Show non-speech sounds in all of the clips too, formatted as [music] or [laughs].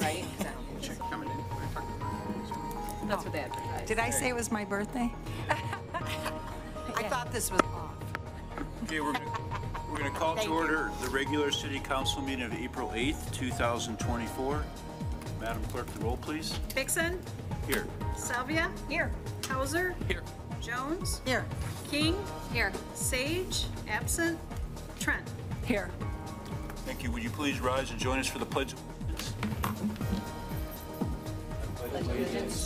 right? Check coming in. That's what they advertise. Did I say it was my birthday? [laughs] I thought this was off. Okay, we're gonna, we're gonna call to Thank you. order the regular city council meeting of April 8th, 2024. Madam Clerk, the roll, please. Bikson, Here. Salvia, Here. Hauser, Here. Jones, Here. King, Here. Sage, absent, Trent. Here. Thank you. Would you please rise and join us for the pledge? of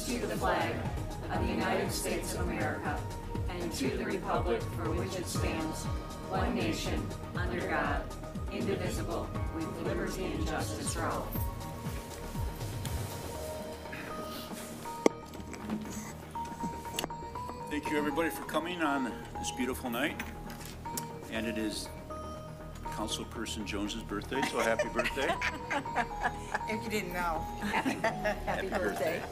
to the flag of the United States of America and to the republic for which it stands, one nation, under God, indivisible, with liberty and justice for all. Thank you, everybody, for coming on this beautiful night. And it is Councilperson Jones's birthday, so happy birthday. [laughs] If you didn't know. Happy [laughs] birthday.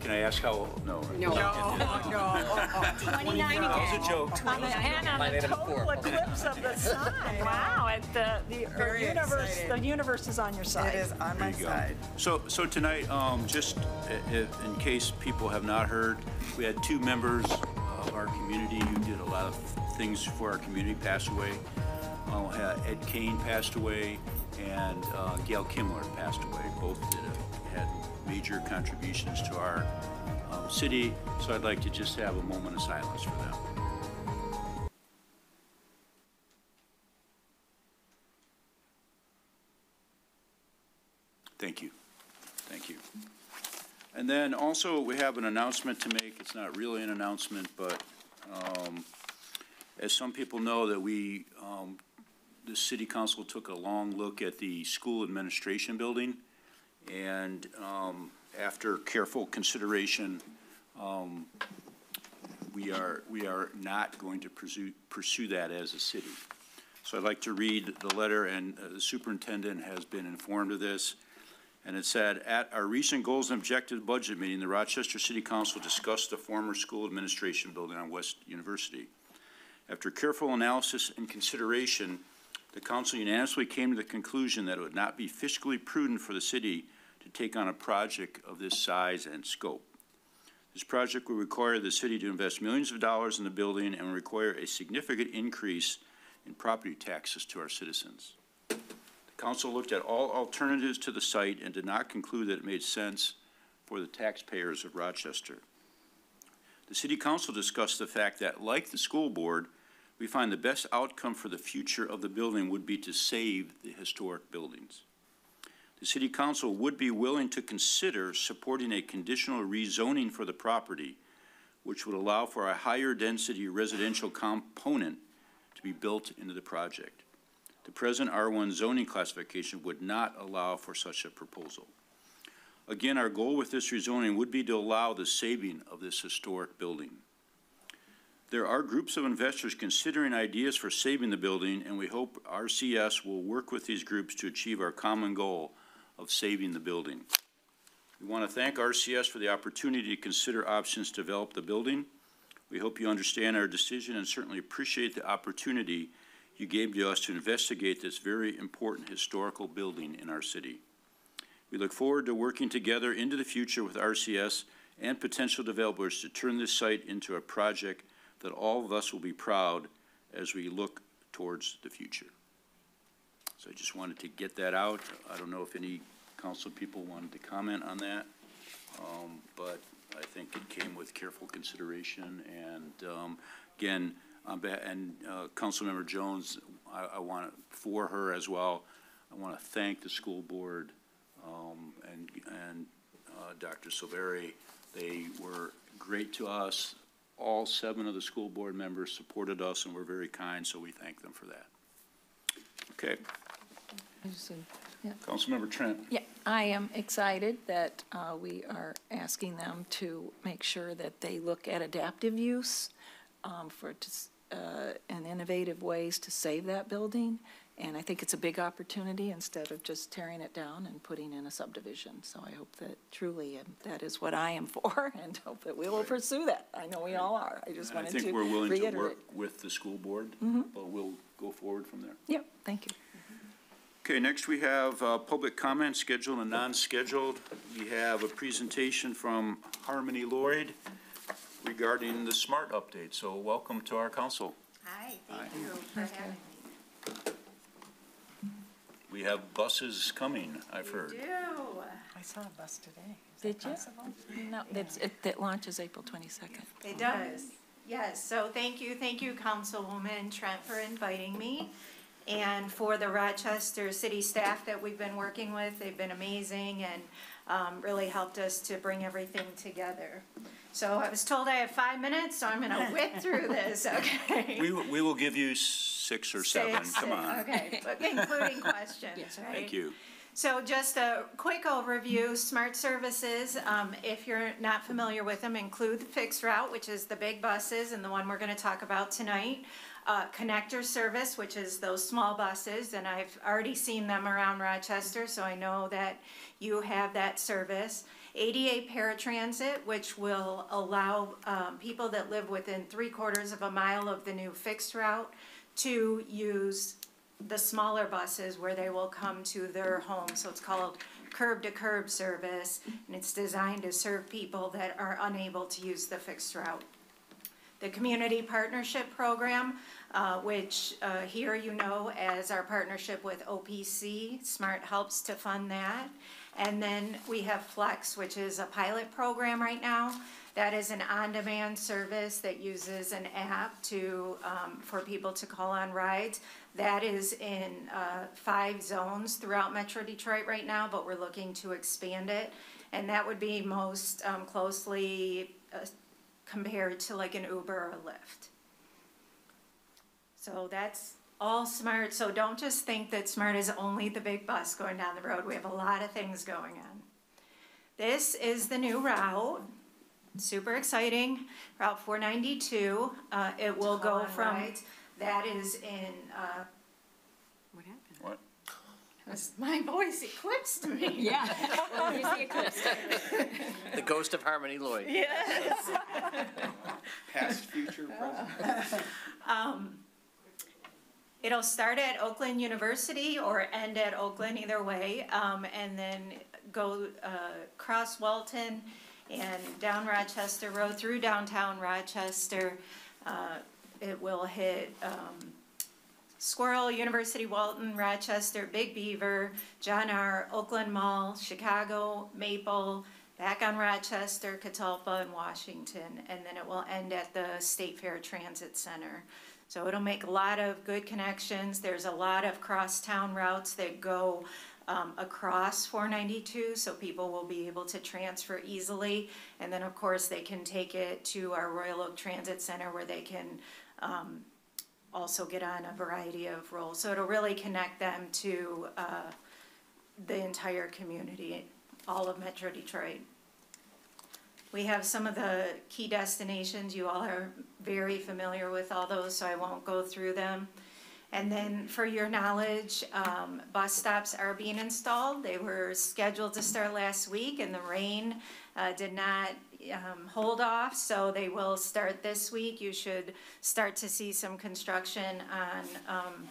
Can I ask how, old? no. right? No. no. Twenty nine years That was a joke. And on a total eclipse of the sun. [laughs] Wow, and the, the or Very universe, excited. the universe is on your side. is on my There you go. side. So, so tonight, um, just i- if, in case people have not heard, we had two members of our community who did a lot of things for our community pass away. Uh, had Ed Kane passed away and uh, Gail Kimler passed away. Both did a, had major contributions to our um, city. So I'd like to just have a moment of silence for them. Thank you. Thank you. And then also, we have an announcement to make. It's not really an announcement, but um, as some people know, that we, um, the city council took a long look at the school administration building. And um, after careful consideration, um, we are, we are not going to pursue, pursue that as a city. So I'd like to read the letter, and uh, the superintendent has been informed of this. And it said, "At our recent goals and objectives budget meeting, the Rochester City Council discussed the former school administration building on West University. After careful analysis and consideration, the council unanimously came to the conclusion that it would not be fiscally prudent for the city to take on a project of this size and scope. This project will require the city to invest millions of dollars in the building and will require a significant increase in property taxes to our citizens. The council looked at all alternatives to the site and did not conclude that it made sense for the taxpayers of Rochester. The city council discussed the fact that, like the school board, we find the best outcome for the future of the building would be to save the historic buildings. The city council would be willing to consider supporting a conditional rezoning for the property, which would allow for a higher density residential component to be built into the project. The present R1 zoning classification would not allow for such a proposal. Again, our goal with this rezoning would be to allow the saving of this historic building. There are groups of investors considering ideas for saving the building, and we hope RCS will work with these groups to achieve our common goal of saving the building. We want to thank RCS for the opportunity to consider options to develop the building. We hope you understand our decision and certainly appreciate the opportunity you gave to us to investigate this very important historical building in our city. We look forward to working together into the future with RCS and potential developers to turn this site into a project that all of us will be proud as we look towards the future. So I just wanted to get that out. I don't know if any council people wanted to comment on that, um, but I think it came with careful consideration. And um, again, and uh, Councilmember Jones, I, I want, for her as well, I want to thank the school board um, and, and uh, Dr. Silveri. They were great to us. All seven of the school board members supported us and were very kind, so we thank them for that. Okay, Councilmember Trent. Yeah, I am excited that uh, we are asking them to make sure that they look at adaptive use um, for, to uh, and innovative ways to save that building. And I think it's a big opportunity instead of just tearing it down and putting in a subdivision. So I hope that truly um, that is what I am [laughs] for and hope that we will pursue that. I know we all are. I just And I wanted to think we're willing to reiterate. Mm-hmm. work with the school board, but we'll go forward from there. Yep, thank you. Okay, next we have uh, public comment, scheduled and non-scheduled. We have a presentation from Harmony Lloyd regarding the SMART update. So welcome to our council. Hi, thank you for having me. We have buses coming, I've heard. Do. I saw a bus today. Did you? No, it's, it, it launches April 22nd. It does. Yes, so thank you, thank you, Councilwoman Trent, for inviting me. And for the Rochester city staff that we've been working with, they've been amazing and um, really helped us to bring everything together. So I was told I have five minutes, so I'm gonna whip through this, [laughs] okay? We, will- we will give you six or seven, Six, come on. Okay, but including questions, [laughs] right? Thank you. So just a quick overview, Smart Services, um, if you're not familiar with them, include the fixed route, which is the big buses and the one we're gonna talk about tonight. Uh, connector service, which is those small buses, and I've already seen them around Rochester, so I know that you have that service. ADA paratransit, which will allow, um, people that live within three quarters of a mile of the new fixed route to use the smaller buses where they will come to their home, so it's called curb to curb service, and it's designed to serve people that are unable to use the fixed route. The Community Partnership Program, uh, which, uh, here you know as our partnership with OPC, Smart helps to fund that. And then we have Flex, which is a pilot program right now. That is an on-demand service that uses an app to, um, for people to call on rides. That is in, uh, five zones throughout Metro Detroit right now, but we're looking to expand it. And that would be most, um, closely, uh, compared to like an Uber or a Lyft. So that's all smart, so don't just think that smart is only the big bus going down the road, we have a lot of things going on. This is the new route, super exciting, Route four ninety-two, uh, it will go from, that is in, uh, What happened? What? my voice eclipsed me. [laughs] Yeah. [laughs] The ghost of Harmony Lloyd. Yes. [laughs] Past, future, present? It'll start at Oakland University or end at Oakland, either way, um, and then go, uh, cross Walton and down Rochester Road through downtown Rochester. Uh, it will hit, um, Squirrel, University Walton, Rochester, Big Beaver, John R., Oakland Mall, Chicago, Maple, back on Rochester, Catalpa, and Washington, and then it will end at the State Fair Transit Center. So it'll make a lot of good connections. There's a lot of crosstown routes that go um, across four ninety-two, so people will be able to transfer easily. And then, of course, they can take it to our Royal Oak Transit Center where they can um, also get on a variety of roles. So it'll really connect them to uh, the entire community, all of Metro Detroit. We have some of the key destinations, you all are very familiar with all those, so I won't go through them. And then for your knowledge, um, bus stops are being installed, they were scheduled to start last week and the rain, uh, did not, um, hold off, so they will start this week. You should start to see some construction on, um,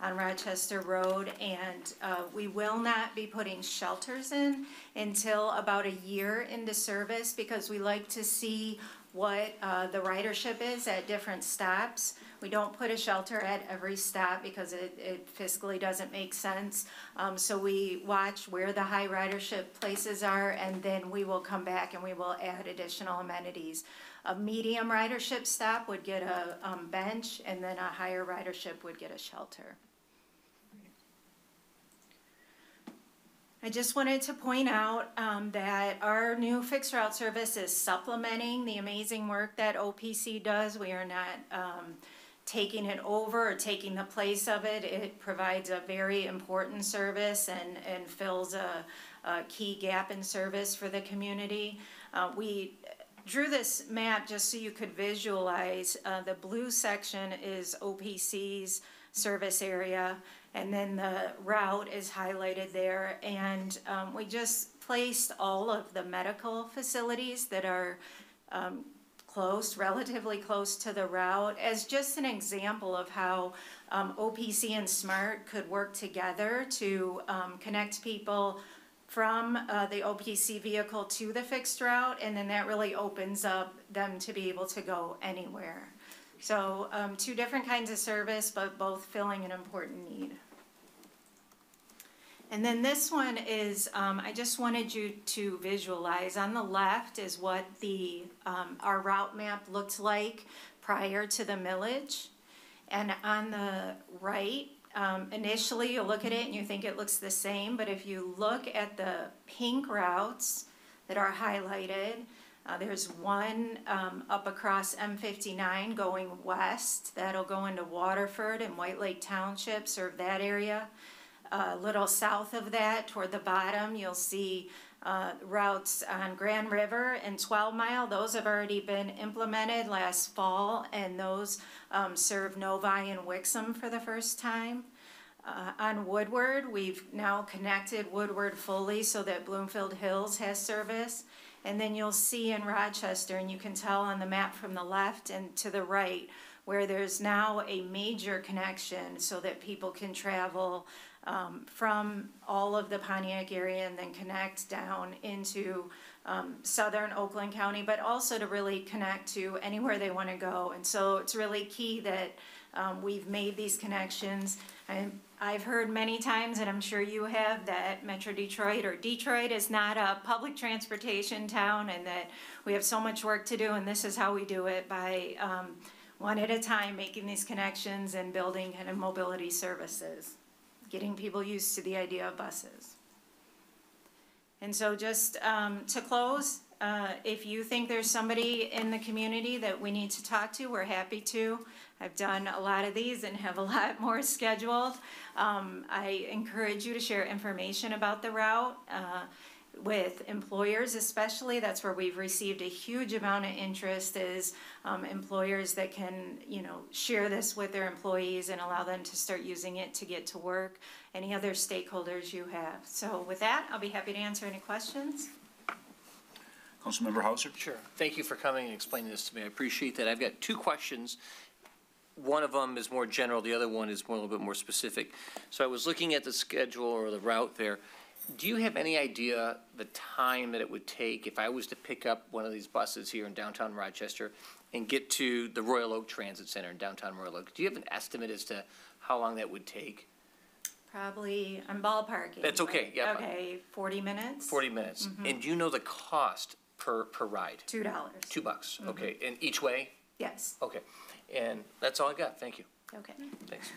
on Rochester Road, and uh, we will not be putting shelters in until about a year into service, because we like to see what uh, the ridership is at different stops. We don't put a shelter at every stop because it it fiscally doesn't make sense. Um, So we watch where the high ridership places are, and then we will come back and we will add additional amenities. A medium ridership stop would get a um, bench, and then a higher ridership would get a shelter. I just wanted to point out um, that our new fixed route service is supplementing the amazing work that OPC does. We are not um, taking it over or taking the place of it. It provides a very important service and, and fills a, a key gap in service for the community. Uh, we drew this map just so you could visualize. Uh, the blue section is OPC's service area, and then the route is highlighted there. And um, we just placed all of the medical facilities that are um, close, [laughs] relatively close to the route, as just an example of how um, OPC and SMART could work together to um, connect people from uh, the OPC vehicle to the fixed route, and then that really opens up them to be able to go anywhere. So um, two different kinds of service, but both filling an important need. And then this one is, um, I just wanted you to visualize, on the left is what the, um, our route map looked like prior to the millage. And on the right, um, initially, you look at it and you think it looks the same, but if you look at the pink routes that are highlighted, uh, there's one, um, up across M fifty-nine going west, that'll go into Waterford and White Lake Township, serve that area. A little south of that, toward the bottom, you'll see, uh, routes on Grand River and Twelve Mile, those have already been implemented last fall, and those, um, serve Novi and Wixom for the first time. Uh, on Woodward, we've now connected Woodward fully so that Bloomfield Hills has service. And then you'll see in Rochester, and you can tell on the map from the left and to the right, where there's now a major connection so that people can travel um, from all of the Pontiac area and then connect down into um, southern Oakland County, but also to really connect to anywhere they want to go. And so it's really key that um, we've made these connections. And I've heard many times, and I'm sure you have, that Metro Detroit or Detroit is not a public transportation town and that we have so much work to do, and this is how we do it by um, one at a time, making these connections and building kind of mobility services, getting people used to the idea of buses. And so just um, to close, uh, if you think there's somebody in the community that we need to talk to, we're happy to. I've done a lot of these and have a [laughs] lot more scheduled. Um, I encourage you to share information about the route uh, with employers especially. That's where we've received a huge amount of interest is um, employers that can, you know, share this with their employees and allow them to start using it to get to work. Any other stakeholders you have. So with that, I'll be happy to answer any questions. Councilmember Hauser? Sure. Thank you for coming and explaining this to me. I appreciate that. I've got two questions. One of them is more general, the other one is more, a little bit more specific. So I was looking at the schedule or the route there. Do you have any idea the time that it would take if I was to pick up one of these buses here in downtown Rochester and get to the Royal Oak Transit Center in downtown Royal Oak? Do you have an estimate as to how long that would take? Probably, I'm ballparking. That's okay, but- yep. Okay, forty minutes? Forty minutes? Mm-hmm. And do you know the cost per, per ride? Two dollars. Two bucks, mm-hmm. okay, and each way? Yes, Okay, and that's all I got, thank you, okay. thanks.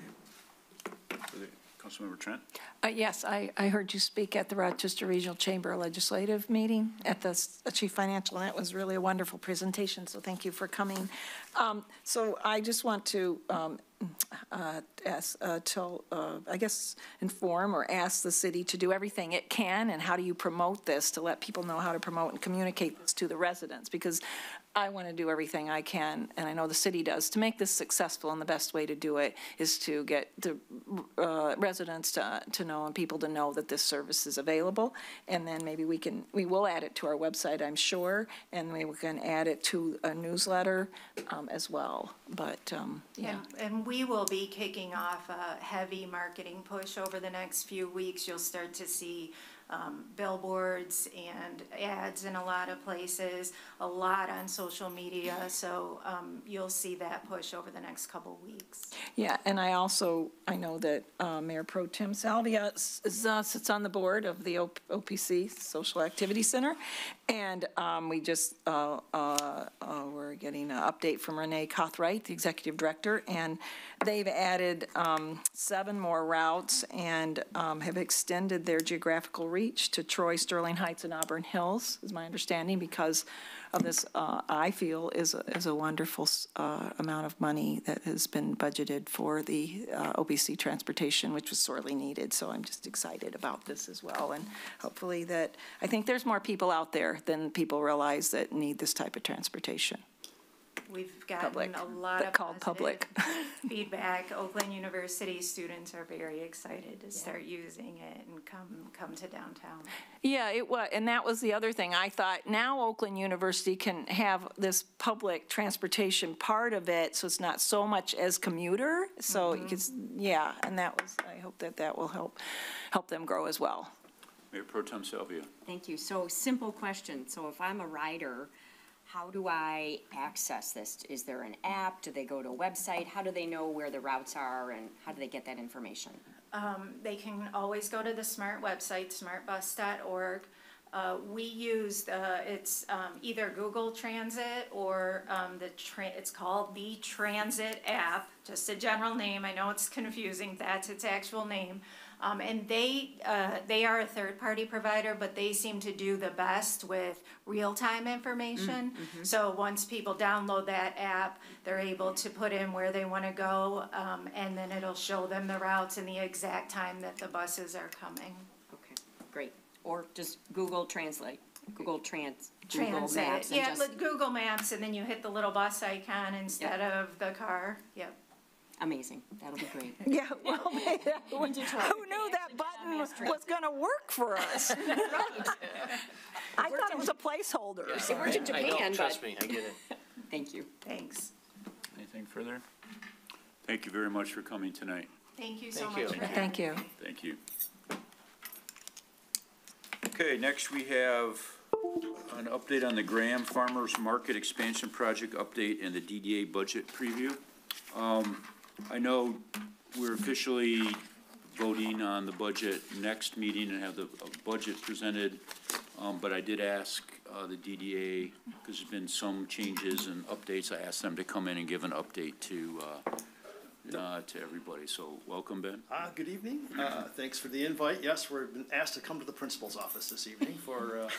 Councilmember Trent? Uh, Yes, I, I heard you speak at the Rochester Regional Chamber Legislative Meeting at the s- Chief Financial, and it was really a wonderful presentation, so thank you for coming. Um, So I just want to um, uh, ask, uh, tell, uh, I guess, inform or ask the city to do everything it can, and how do you promote this, to let people know how to promote and communicate this to the residents? Because I want to do everything I can, and I know the city does, to make this successful, and the best way to do it is to get the uh, residents to, to know and people to know that this service is available. And then maybe we can, we will add it to our website, I'm sure, and we can add it to a newsletter um, as well. But, um, yeah. And, and we will be kicking off a heavy marketing push over the next few weeks. You'll start to see um, billboards and ads in a lot of places, a lot on social media. So um, you'll see that push over the next couple weeks. Yeah, and I also, I know that uh, Mayor Pro Tem Salvia s- is, uh, sits on the board of the O- OPC Social Activity Center, and um, we just, uh, uh, uh, we're getting an update from Renee Cortright, the Executive Director, and they've added um, seven more routes and um, have extended their geographical reach to Troy, Sterling Heights, and Auburn Hills, is my understanding, because of this, uh, I feel, is, a- is a wonderful uh, amount of money that has been budgeted for the uh, OPC transportation, which was sorely needed. So I'm just excited about this as well. And hopefully that, I think there's more people out there than people realize that need this type of transportation. We've gotten Public, a lot but of called public. [laughs] feedback. Oakland University students are very excited to start using it and come, come to downtown. Yeah, it was, and that was the other thing. I thought now Oakland University can have this public transportation part of it, so it's not so much as commuter. So, it's, mm-hmm. yeah, and that was, I hope that that will help, help them grow as well. Mayor Pro Tem Salvia. Thank you. So, simple question. So if I'm a rider, how do I access this? Is there an app? Do they go to a website? How do they know where the routes are and how do they get that information? Um, they can always go to the SMART website, smartbus.org. Uh, we use, uh, it's, um, either Google Transit or, um, the it's called the Transit app, just a general name. I know it's [laughs] confusing, that's its actual name. Um, and they, uh, they are a third-party provider, but they seem to do the best with real-time information. So once people download that app, they're able to put in where they wanna go, um, and then it'll show them the routes and the exact time that the buses are coming. Okay, great. Or just Google Translate, Google Trans, Google Transit, Maps and yeah, just, Google Maps, and then you hit the little bus icon instead of the car, yep. Amazing. That'll be great. [laughs] Yeah, well, [laughs] who knew that button was gonna work for us? [laughs] I thought it was a placeholder. It worked in I know, Japan, trust but, me, I get it. thank you. Thanks. Anything further? Thank you very much for coming tonight. Thank you so Thank much you. for having Thank you. Thank you. Okay, next we have an update on the Graham Farmers Market Expansion Project update and the DDA budget preview. Um, I know we're officially voting on the budget next meeting and have the uh, budget presented. Um, but I did ask, uh, the DDA, because there's been some changes and updates, I asked them to come in and give an update to, uh, uh, to everybody. So welcome, Ben. Uh, good evening. Uh, thanks for the invite. Yes, we've been asked to come to the principal's office this evening for, uh,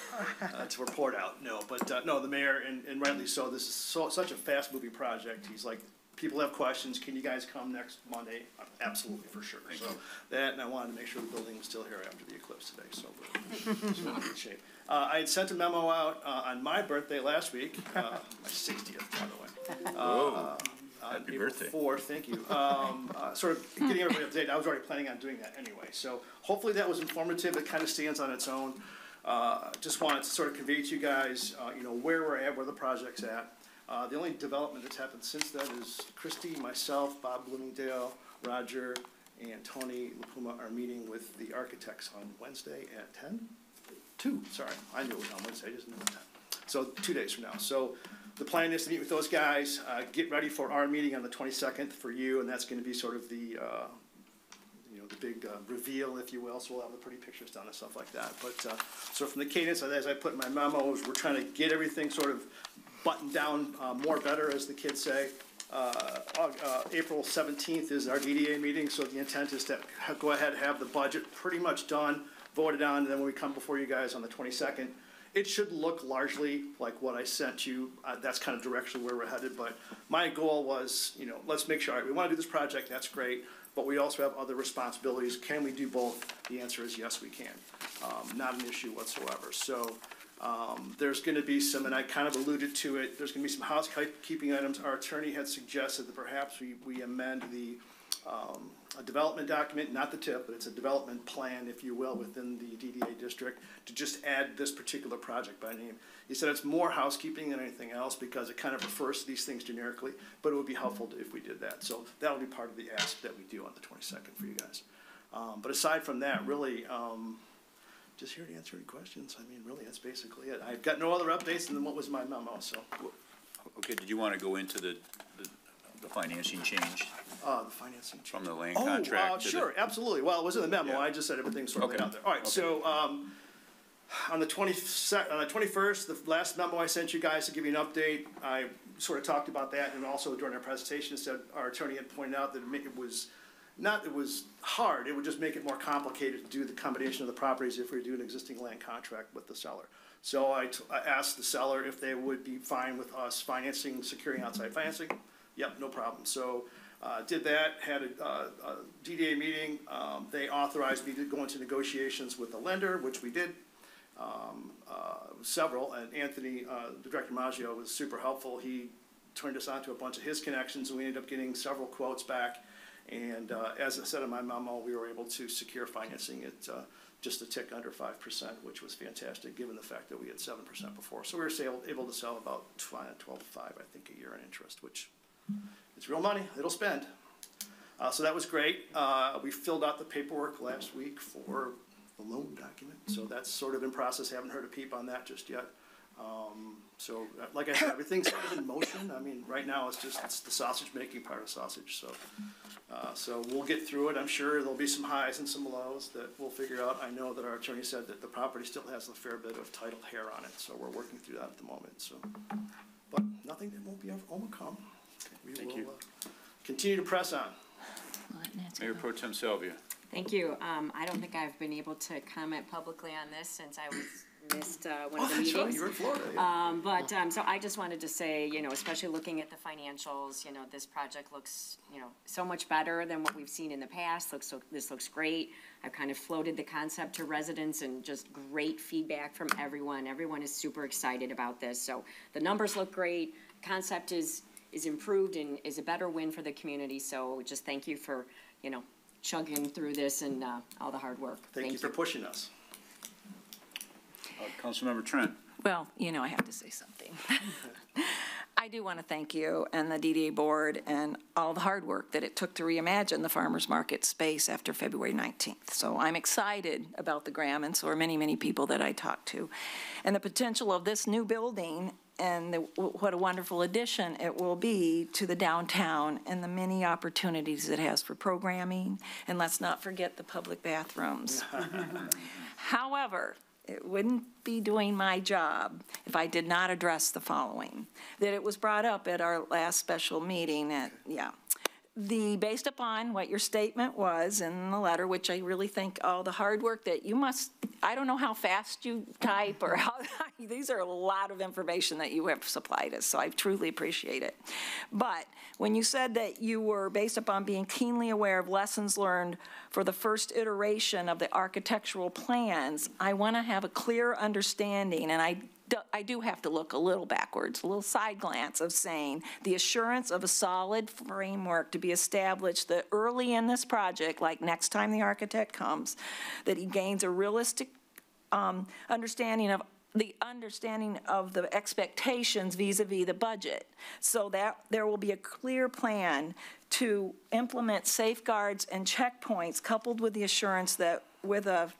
[laughs] uh, to report out. No, but, uh, no, the mayor, and, and rightly so, this is so, such a fast-moving project. He's like, people have questions, can you guys come next Monday? Uh, Absolutely, for sure. So that, and I wanted to make sure the building was still here after the eclipse today, so we're, so we're in good shape. Uh, I had sent a memo out, uh, on my birthday last week, uh, my sixtieth, by the way. Uh, on Happy April birthday. 4th, thank you. Um, uh, Sort of getting everybody updated, I was already planning on doing that anyway. So hopefully that was informative, it kind of stands on its own. Uh, Just wanted to sort of convey to you guys, uh, you know, where we're at, where the project's at. Uh, The only development that's happened since then is Christie, myself, Bob Bloomingdale, Roger, and Tony LaPuma are meeting with the architects on Wednesday at 10? Two, sorry, I knew it was on Wednesday, I just knew it was 10. So two days from now. So the plan is to meet with those guys, uh, get ready for our meeting on the twenty-second for you, and that's gonna be sort of the, uh, you know, the big uh, reveal, if you will, so we'll have the pretty pictures done and stuff like that. But, uh, so from the cadence, as I put in my memos, we're trying to get everything sort of buttoned down, uh, more better, as the kids say. Uh, uh, April seventeenth is our DDA meeting, so the intent is to go ahead, and have the budget pretty much done, voted on, and then when we come before you guys on the twenty-second, it should look largely like what I sent you. Uh, that's kind of directionally where we're headed, but my goal was, you know, let's make sure, all right, we want to do this project, that's great, but we also have other responsibilities. Can we do both? The answer is yes, we can. Um, not an issue whatsoever. So, um, there's gonna be some, and I kind of alluded to it, there's gonna be some housekeeping items. Our attorney had suggested that perhaps we, we amend the, um, a development document, not the TIF, but it's a development plan, if you will, within the DDA district, to just add this particular project by name. He said it's more housekeeping than anything else, because it kind of refers to these things generically, but it would be helpful if we did that. So that'll be part of the ask that we do on the twenty-second for you guys. Um, but aside from that, really, um, just here to answer any questions. I mean, really, that's basically it. I've got no other updates than what was my memo, so, Okay, did you want to go into the, the- the financing change uh, the financing. change. from the land Oh, contract? uh, to the- sure, absolutely. Well, it was in the memo. Yeah. I just said everything's sort of laid Okay. out there. All right, so, um, on the twenty-sec, on the twenty-first, the last memo I sent you guys to give you an update, I sort of talked about that, and also during our presentation, said, our attorney had pointed out that it ma- it was, not, it was hard, it would just make it more complicated to do the combination of the properties if we do an existing land contract with the seller. So I, t- I asked the seller if they would be fine with us financing, securing outside financing. Yep, no problem. So, uh, did that, had a, uh, a DDA meeting, um, they authorized me to go into negotiations with the lender, which we did. Um, uh, several, and Anthony, uh, the Director Maggio was super helpful. He turned us on to a bunch of his connections, and we ended up getting several quotes back. And, uh, as I said in my memo, we were able to secure financing at, uh, just a tick under five percent, which was fantastic, given the fact that we had seven percent before. So we were able, able to sell about twelve-five, I think, a year in interest, which is real money, it'll spend. Uh, so that was great. Uh, we filled out the paperwork last week for the loan document, so that's sort of in process. Haven't heard a peep on that just yet. Um, so, uh, like I said, everything's sort [coughs] of in motion. I mean, right now, it's just, it's the sausage making part of sausage, so. Uh, so we'll get through it. I'm sure there'll be some highs and some lows that we'll figure out. I know that our attorney said that the property still has a fair bit of title hair on it, so we're working through that at the moment, so. But nothing that won't be overcome. We Thank will, you. uh, Continue to press on. Mayor Pro Tem Salvia. Thank you. Um, I don't think I've been able to comment publicly on this since I was missed, uh, one Oh, of the meetings. you were in Florida. Um, but, um, so I just wanted to say, you know, especially looking at the financials, you know, this project looks, you know, so much better than what we've seen in the past. Looks, so this looks great. I've kind of floated the concept to residents and just great feedback from everyone. Everyone is super excited about this. So the numbers look great. Concept is, is improved and is a better win for the community. So just thank you for, you know, chugging through this and, uh, all the hard work. Thank you for pushing us. Uh, Councilmember Trent. Well, you know, I have to say something. [laughs] I do want to thank you and the DDA board and all the hard work that it took to reimagine the farmer's market space after February 19th. So I'm excited about the Graham, and so are many, many people that I talked to. And the potential of this new building and the- what a wonderful addition it will be to the downtown and the many opportunities it has for programming. And let's not forget the public bathrooms. [laughs] However, it wouldn't be doing my job if I did not address the following. That it was brought up at our last special meeting, at, yeah. The, based upon what your statement was in the letter, which I really think all the hard work that you must, I don't know how fast you type or how, [laughs] these are a lot of information that you have supplied us, so I truly appreciate it. But when you said that you were, based upon being keenly aware of lessons learned for the first iteration of the architectural plans, I want to have a clear understanding, and I I do have to look a little backwards, a little side glance of saying, the assurance of a solid framework to be established that early in this project, like next time the architect comes, that he gains a realistic um, understanding of, the understanding of the expectations vis-à-vis the budget, so that there will be a clear plan to implement safeguards and checkpoints coupled with the assurance that with a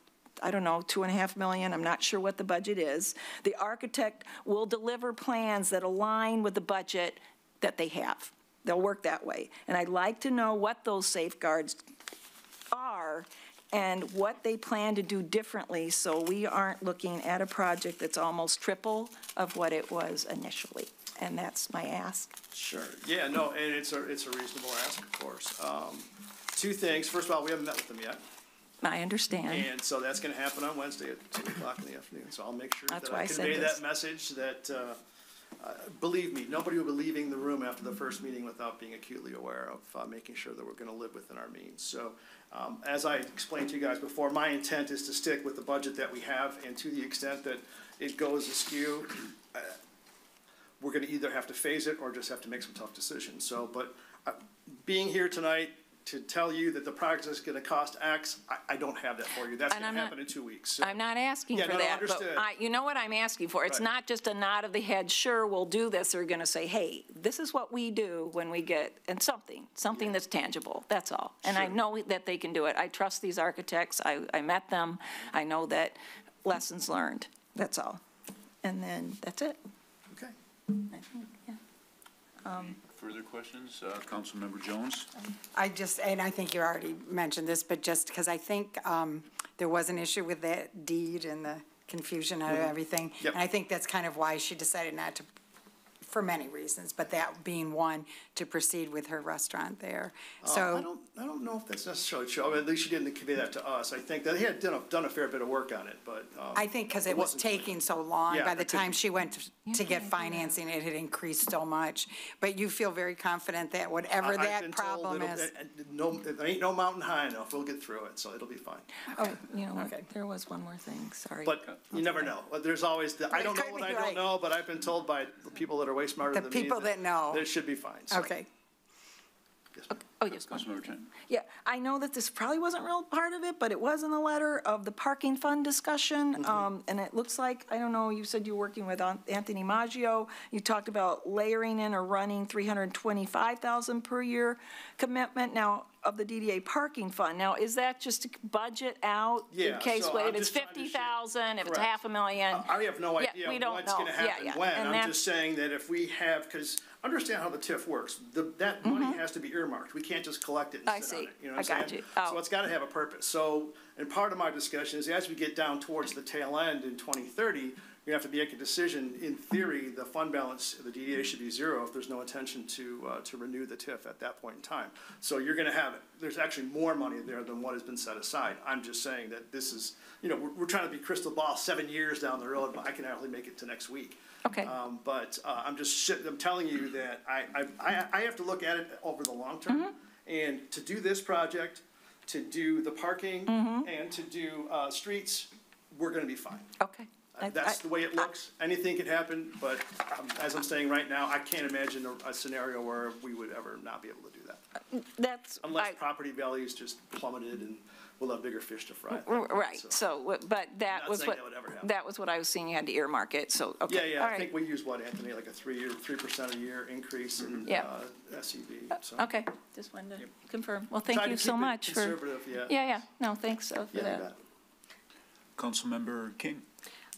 I don't know, two and a half million, I'm not sure what the budget is. The architect will deliver plans that align with the budget that they have. They'll work that way. And I'd like to know what those safeguards are and what they plan to do differently, so we aren't looking at a project that's almost triple of what it was initially. And that's my ask. Sure, yeah, no, and it's a, it's a reasonable ask, of course. Um, Two things, first of all, we haven't met with them yet, I understand. and so that's gonna happen on Wednesday at two o'clock in the afternoon, so I'll make sure That's that why I I said convey this. that message that, uh, uh, believe me, nobody will be leaving the room after the first meeting without being acutely aware of, uh, making sure that we're gonna live within our means. So, um, as I explained to you guys before, my intent is to stick with the budget that we have, and to the extent that it goes askew, uh, we're gonna either have to phase it or just have to make some tough decisions. So, but uh, being here tonight to tell you that the project is gonna cost X, I, I don't have that for you. That's And gonna I'm not- happen in two weeks. So- I'm not asking Yeah, for no, that, but understood. I, you know what I'm asking for? It's Right. not just a nod of the head, sure, we'll do this, they're gonna say, hey, this is what we do when we get, and something, something that's tangible, that's all. And I know that they can do it. I trust these architects, I, I met them, I know that lessons learned, that's all. And then, that's it. Okay. I think, yeah. Um, Further questions? Uh, Councilmember Jones? I just, and I think you already mentioned this, but just because I think um, there was an issue with that deed and the confusion of everything. Mm-hmm. Yep. And I think that's kind of why she decided not to, for many reasons, but that being one, to proceed with her restaurant there. Uh, I So, don't, I don't know if that's necessarily true. I mean, at least she didn't convey that to us. I think that he had done a, done a fair bit of work on it, but, um. I think because it was wasn't clear. taking so long, Yeah, by the that could time she went to- to get financing, it had increased so much. But you feel very confident that whatever I've that been told problem it'll- is. uh, uh, No, there ain't no mountain high enough. We'll get through it, so it'll be fine. Oh, you know what, Okay. there was one more thing, sorry. But you never know. There's always, the I don't know could what be I don't right. know, but I've been told by the people that are way smarter The than me. people that know. That should be fine, so. Okay. Yes, ma'am. Oh, yes, go ahead. Councilmember Trent? Yeah, I know that this probably wasn't real part of it, but it was in the letter of the parking fund discussion. Um, and it looks like, I don't know, you said you're working with An- Anthony Maggio. You talked about layering in or running three hundred and twenty-five thousand per year commitment now of the DDA parking fund. Now, is that just to budget out in Yeah, case, so what, I'm if it's just trying to fifty if it's Correct. half a million? I have no Yeah, idea we don't what's gonna know. Yeah, happen yeah, when. and I'm that's- just saying that if we have, because understand how the TIF works. The, that money has to be earmarked. We can't just collect it. I and sit on see. it. You know I what I'm got saying? you. Oh. So it's gotta have a purpose. So, and part of my discussion is as we get down towards the tail end in twenty thirty, you have to make a decision. In theory, the fund balance, the DDA should be zero if there's no intention to, uh, to renew the TIF at that point in time. So you're gonna have, there's actually more money there than what has been set aside. I'm just saying that this is, you know, we're, we're trying to be crystal ball seven years down the road, but I can hardly make it to next week. Okay. Um, but, uh, I'm just, shi- I'm telling you that I, I, I, I have to look at it over the long term. Mm-hmm. And to do this project, to do the parking, Mm-hmm. and to do, uh, streets, we're gonna be fine. Okay. I- That's I- the way it looks. Anything could happen, but, um, as I'm saying right now, I can't imagine a, a scenario where we would ever not be able to do that. That's. Unless I- property values just plummeted and we'll have bigger fish to fry. Right, So- so, but that Not was saying what, that would ever happen. that was what I was seeing, you had to earmark it, so, Yeah, okay, yeah, all I think we use what, Anthony, like a three-year, three percent a year increase in, Yeah. uh, SEV, so. Okay, just wanted to confirm. Well, thank Tried to you so keep it much for. Conservative, yeah. Yeah, yeah, no, thanks uh, for Yeah, you that. bet. Councilmember King?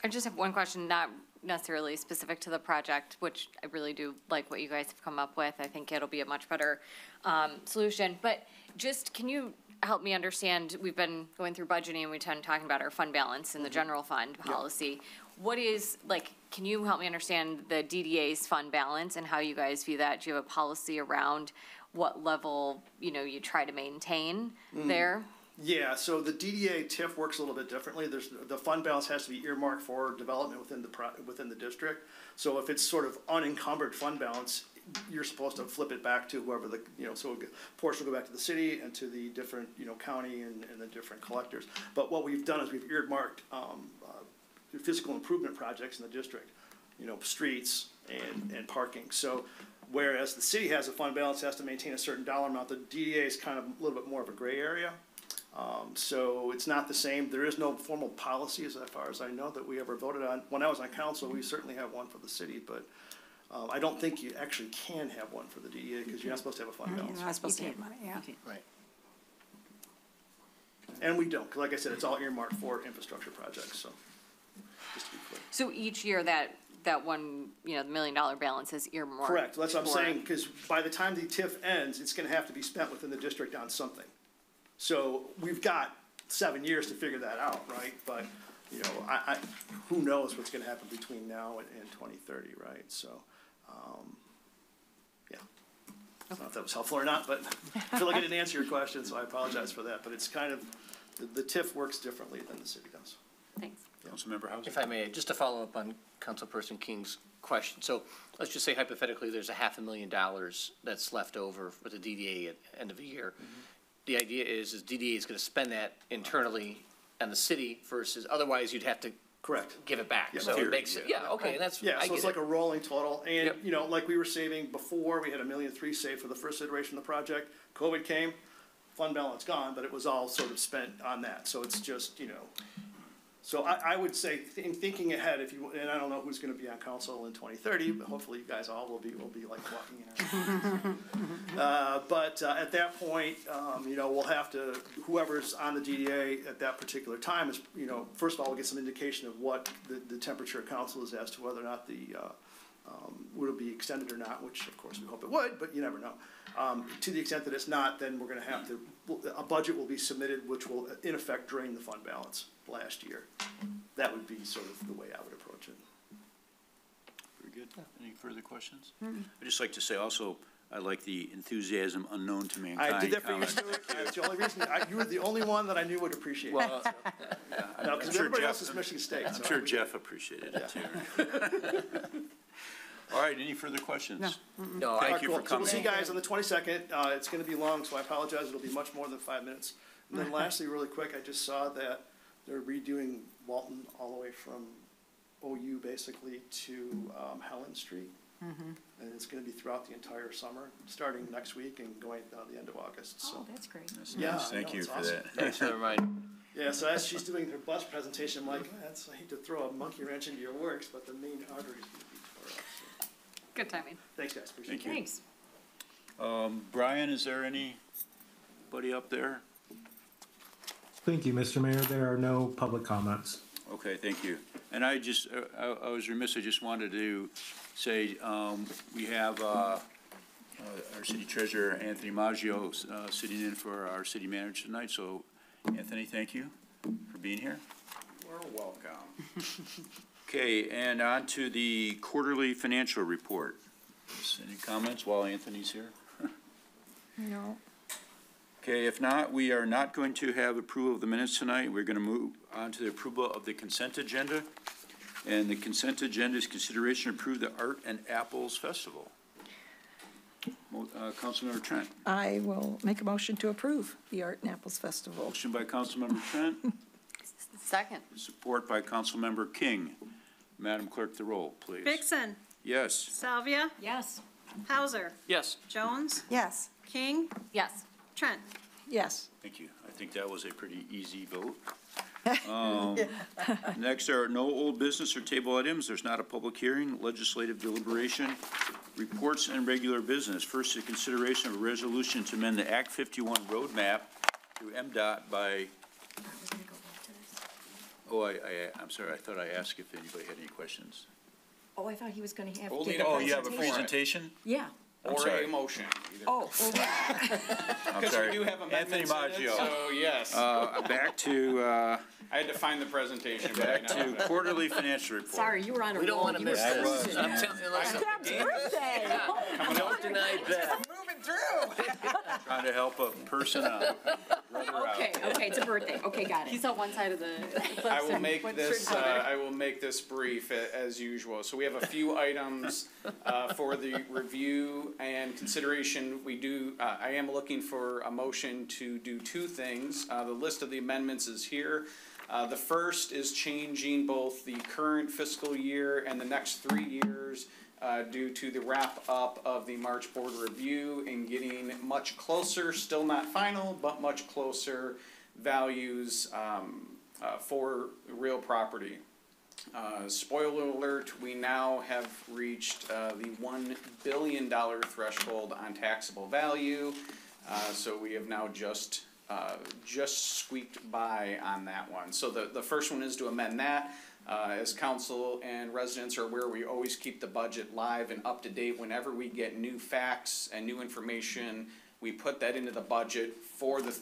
I just have one question, not necessarily specific to the project, which I really do like what you guys have come up with. I think it'll be a much better um, solution. But just, can you help me understand, we've been going through budgeting and we've been talking about our fund balance and the mm-hmm. general fund policy. What is, like, can you help me understand the DDA's fund balance and how you guys view that? Do you have a policy around what level, you know, you try to maintain mm-hmm. there? Yeah, so the DDA TIF works a little bit differently. There's, the fund balance has to be earmarked for development within the pro, within the district. So if it's sort of unencumbered fund balance, you're supposed to flip it back to whoever the, you know, so a portion will go back to the city and to the different, you know, county and, and the different collectors. But what we've done is we've earmarked, um, uh, physical improvement projects in the district, you know, streets and, and parking. So whereas the city has a fund balance, has to maintain a certain dollar amount, the DDA is kind of a little bit more of a gray area. Um, so it's not the same, there is no formal policy as far as I know that we ever voted on. When I was on council, we certainly have one for the city, but, um, I don't think you actually can have one for the DDA, because you're not supposed to have a fund You're balance. not supposed to have money, yeah. Right. And we don't, 'cause like I said, it's all earmarked for infrastructure projects, so, just to be clear. So each year that, that one, you know, the million dollar balance is earmarked. Correct, that's what I'm for- saying, because by the time the TIF ends, it's gonna have to be spent within the district on something. So we've got seven years to figure that out, right? But, you know, I, I, who knows what's gonna happen between now and, and twenty thirty, right? So, um, yeah. I don't know if that was helpful or not, but I feel like I didn't answer your question, so I apologize for that. But it's kind of, the, the TIF works differently than the city does. Thanks. Councilmember Hauser? If I may, just to follow up on Councilperson King's question. So let's just say hypothetically, there's a half a million dollars that's left over with the DDA at end of the year. The idea is, is DDA is gonna spend that internally and the city versus, otherwise you'd have to Correct. give it back. Yeah, So it makes, it yeah, okay, that's, Yeah, I so it's get like it. a rolling total, and, Yep. you know, like we were saving before, we had a million three saved for the first iteration of the project. COVID came, fund balance gone, but it was all sort of spent on that, so it's just, you know. So I, I would say, in thinking ahead, if you, and I don't know who's gonna be on council in twenty thirty, but hopefully you guys all will be, will be like walking in. [laughs] Uh, but, uh, at that point, um, you know, we'll have to, whoever's on the DDA at that particular time is, you know, first of all, we'll get some indication of what the, the temperature of council is as to whether or not the, uh, um, would it be extended or not, which of course we hope it would, but you never know. Um, to the extent that it's not, then we're gonna have to, a budget will be submitted, which will in effect drain the fund balance last year. That would be sort of the way I would approach it. Very good. Any further questions? I'd just like to say also, I like the enthusiasm unknown to mankind. I did that for you, comment. Stuart, that's the only reason, I, you were the only one that I knew would appreciate it. Well, No, I'm because sure everybody Jeff- else is Michigan State. I'm so sure Jeff appreciated it too. [laughs] All right, any further questions? No, All I, right, you for cool. So we'll see you guys on the twenty-second. Uh, it's gonna be long, so I apologize. It'll be much more than five minutes. And then lastly, really quick, I just saw that they're redoing Walton all the way from OU basically to, um, Helen Street. And it's gonna be throughout the entire summer, starting next week and going down the end of August, so. Oh, that's great. That's Yeah. I Thank know, you it's for awesome. that. Thanks for the reminder. [laughs] Yeah, so as she's doing her bus presentation, I'm like, that's, I hate to throw a monkey wrench into your works, but the main artery is gonna be tore up, so. Good timing. Thanks, guys, appreciate it. Thank you. Thanks. Um, Brian, is there anybody up there? Thank you, Mr. Mayor. There are no public comments. Okay, thank you. And I just, uh, I, I was remiss, I just wanted to say, um, we have, uh, uh, our city treasurer, Anthony Maggio, uh, sitting in for our city manager tonight, so Anthony, thank you for being here. You're welcome. [laughs] Okay, and on to the quarterly financial report. Any comments while Anthony's here? No. Okay, if not, we are not going to have approval of the minutes tonight. We're going to move on to the approval of the consent agenda. And the consent agenda is consideration to approve the Art and Apples Festival. Uh, Councilmember Trent. I will make a motion to approve the Art and Apples Festival. Motion by Councilmember Trent, [laughs] Second. support by Councilmember King. Madam Clerk, the roll, please. Bikson, Yes. Salvia, Yes. Hauser, Yes. Jones, Yes. King, Yes. Trent. Yes. Thank you. I think that was a pretty easy vote. [laughs] Um, Next are no old business or table items. There's not a public hearing, legislative deliberation, reports and regular business. First, the consideration of a resolution to amend the Act 51 roadmap to MDOT by, oh, I, I, I'm sorry, I thought I asked if anybody had any questions. Oh, I thought he was gonna have. We'll give need a Oh, you have a presentation. presentation? Yeah. I'm Or sorry. a motion. either. Oh, [laughs] I'm Because we sorry. do have Anthony amendments in it, Maggio. so yes. Uh, Back to, uh, I had to find the presentation, but I back now to have quarterly financial report. sorry, you were on a roll. We don't want to You were miss I this. was, I'm telling you, listen, birthday. Don't deny that. Trying to help a person out. Brother out. Okay, okay, it's a birthday. Okay, got it. He's on one side of the. [laughs] I will make this, uh, I will make this brief a- as usual. So we have a few [laughs] items, uh, for the review and consideration. We do, uh, I am looking for a motion to do two things. Uh, the list of the amendments is here. Uh, the first is changing both the current fiscal year and the next three years, uh, due to the wrap up of the March board review and getting much closer, still not final, but much closer values, um, uh, for real property. Uh, spoiler alert, we now have reached, uh, the one billion dollar threshold on taxable value. Uh, so we have now just, uh, just squeaked by on that one. So the, the first one is to amend that. Uh, as council and residents are aware, we always keep the budget live and up to date whenever we get new facts and new information. We put that into the budget for the,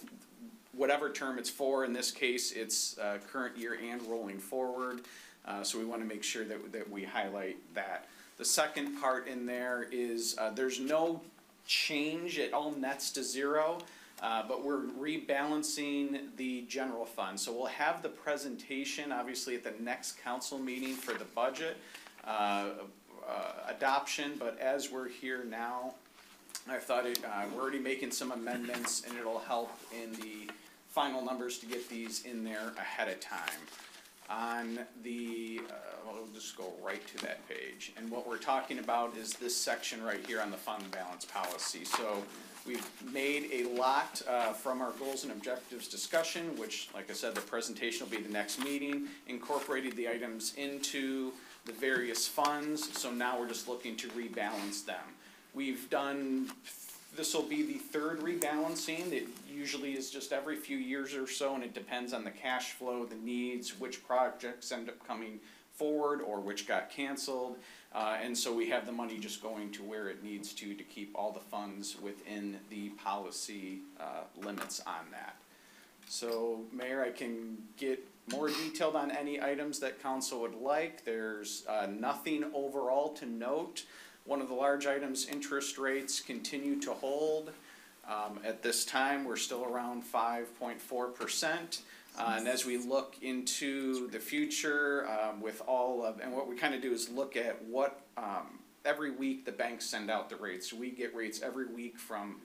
whatever term it's for, in this case, it's, uh, current year and rolling forward. Uh, so we wanna make sure that, that we highlight that. The second part in there is, uh, there's no change, it all nets to zero. Uh, but we're rebalancing the general fund, so we'll have the presentation, obviously, at the next council meeting for the budget, uh, uh, adoption, but as we're here now, I thought it, uh, we're already making some amendments and it'll help in the final numbers to get these in there ahead of time. On the, uh, well, just go right to that page, and what we're talking about is this section right here on the fund balance policy. So we've made a lot, uh, from our goals and objectives discussion, which, like I said, the presentation will be the next meeting, incorporated the items into the various funds, so now we're just looking to rebalance them. We've done, this will be the third rebalancing, it usually is just every few years or so, and it depends on the cash flow, the needs, which projects end up coming forward or which got canceled. Uh, and so we have the money just going to where it needs to, to keep all the funds within the policy, uh, limits on that. So, Mayor, I can get more detailed on any items that council would like. There's, uh, nothing overall to note. One of the large items, interest rates continue to hold. Um, at this time, we're still around five point four percent. Uh, and as we look into the future, um, with all of, and what we kind of do is look at what, um, every week the banks send out the rates. We get rates every week from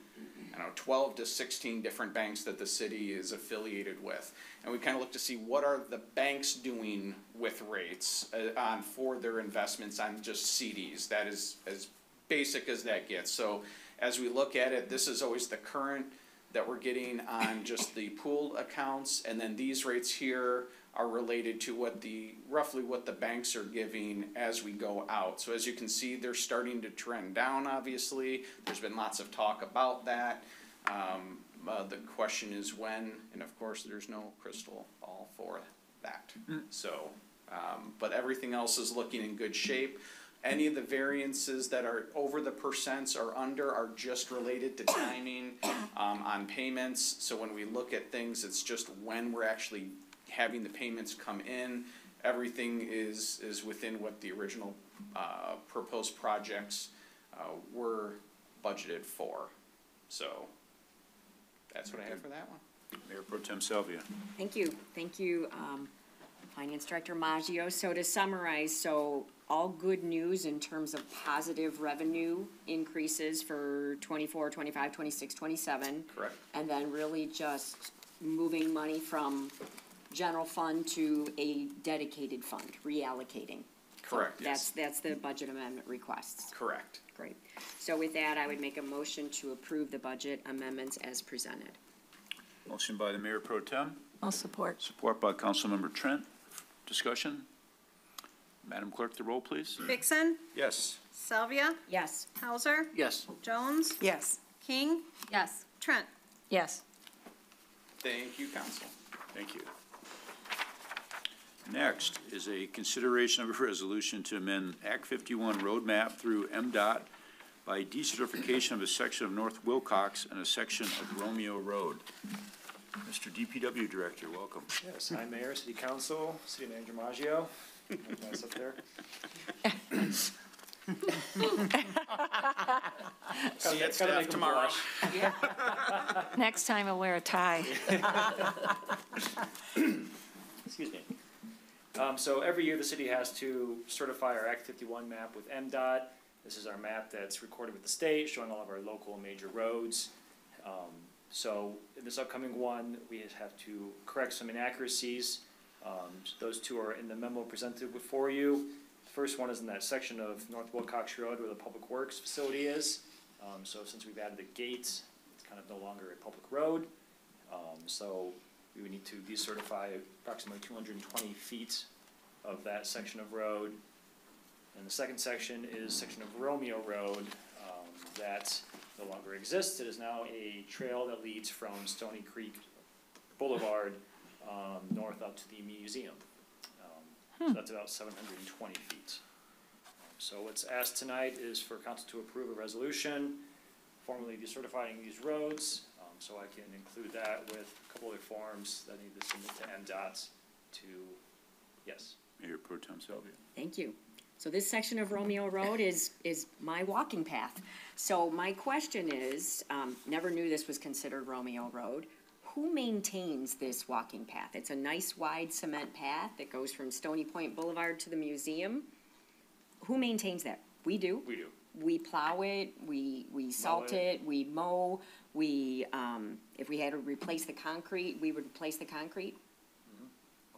I don't know, twelve to sixteen different banks that the city is affiliated with. And we kind of look to see what are the banks doing with rates, uh, on, for their investments on just CDs. That is as basic as that gets. So as we look at it, this is always the current that we're getting on just the pooled accounts, and then these rates here are related to what the, roughly what the banks are giving as we go out. So as you can see, they're starting to trend down, obviously, there's been lots of talk about that. Um, uh, the question is when, and of course, there's no crystal ball for that. So, um, but everything else is looking in good shape. Any of the variances that are over the percents or under are just related to timing, um, on payments. So when we look at things, it's just when we're actually having the payments come in. Everything is, is within what the original, uh, proposed projects, uh, were budgeted for. So, that's what I have for that one. Mayor Pro Tem Salvia. Thank you, thank you, um, Finance Director Maggio. So to summarize, so all good news in terms of positive revenue increases for 24, 25, 26, 27. Correct. And then really just moving money from general fund to a dedicated fund, reallocating. So Correct, That's, yes, that's the budget amendment requests. correct. Great. So with that, I would make a motion to approve the budget amendments as presented. Motion by the Mayor Pro Tem, I'll support. support by Councilmember Trent. Discussion? Madam Clerk, the roll, please. Bikson, Yes. Salvia, Yes. Hauser, Yes. Jones, Yes. King, Yes. Trent. Yes. Thank you, council. Thank you. Next is a consideration of a resolution to amend Act fifty-one roadmap through MDOT by decertification of a section of North Wilcox and a section of Romeo Road. Mr. DPW Director, welcome. Yes, hi Mayor, City Council, City Manager Maggio. Nice up there. See you at Gotta staff make 'em tomorrow. blush. Next time I'll wear a tie. [coughs] Excuse me. Um, so every year the city has to certify our Act fifty-one map with MDOT. This is our map that's recorded with the state, showing all of our local and major roads. Um, so in this upcoming one, we have to correct some inaccuracies. Um, those two are in the memo presented before you. The First one is in that section of North Wilcox Road where the Public Works facility is. Um, so since we've added the gates, it's kind of no longer a public road. Um, so we would need to decertify approximately two hundred and twenty feet of that section of road. And the second section is section of Romeo Road, um, that no longer exists. It is now a trail that leads from Stony Creek Boulevard, um, north up to the museum. Um, So that's about seven hundred and twenty feet. So what's asked tonight is for council to approve a resolution formally decertifying these roads. Um, so I can include that with a couple other forms that I need to submit to MDOT to, yes. Mayor Pro Tem Salvia. Thank you. So this section of Romeo Road is, is my walking path. So my question is, um, never knew this was considered Romeo Road. Who maintains this walking path? It's a nice wide cement path that goes from Stony Point Boulevard to the museum. Who maintains that? We do? We do. we plow it, we, we salt it. it, we mow, we, um, if we had to replace the concrete, we would replace the concrete?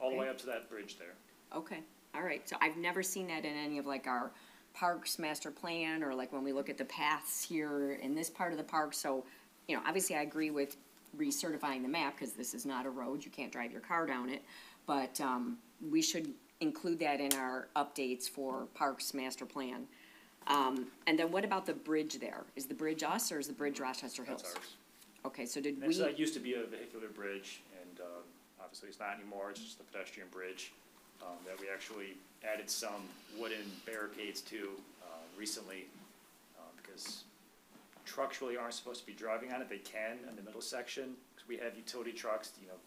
All the way up to that bridge there. Okay, all right, so I've never seen that in any of like our parks master plan, or like when we look at the paths here in this part of the park, so, you know, obviously I agree with recertifying the map, cause this is not a road, you can't drive your car down it, but, um, we should include that in our updates for parks master plan. Um, and then what about the bridge there? Is the bridge us, or is the bridge Rochester Hills? That's ours. Okay, so did And we, This, that used to be a vehicular bridge, and, uh, obviously it's not anymore, it's just a pedestrian bridge, um, that we actually added some wooden barricades to, uh, recently, uh, because trucks really aren't supposed to be driving on it, they can in the middle section, because we have utility trucks, you know,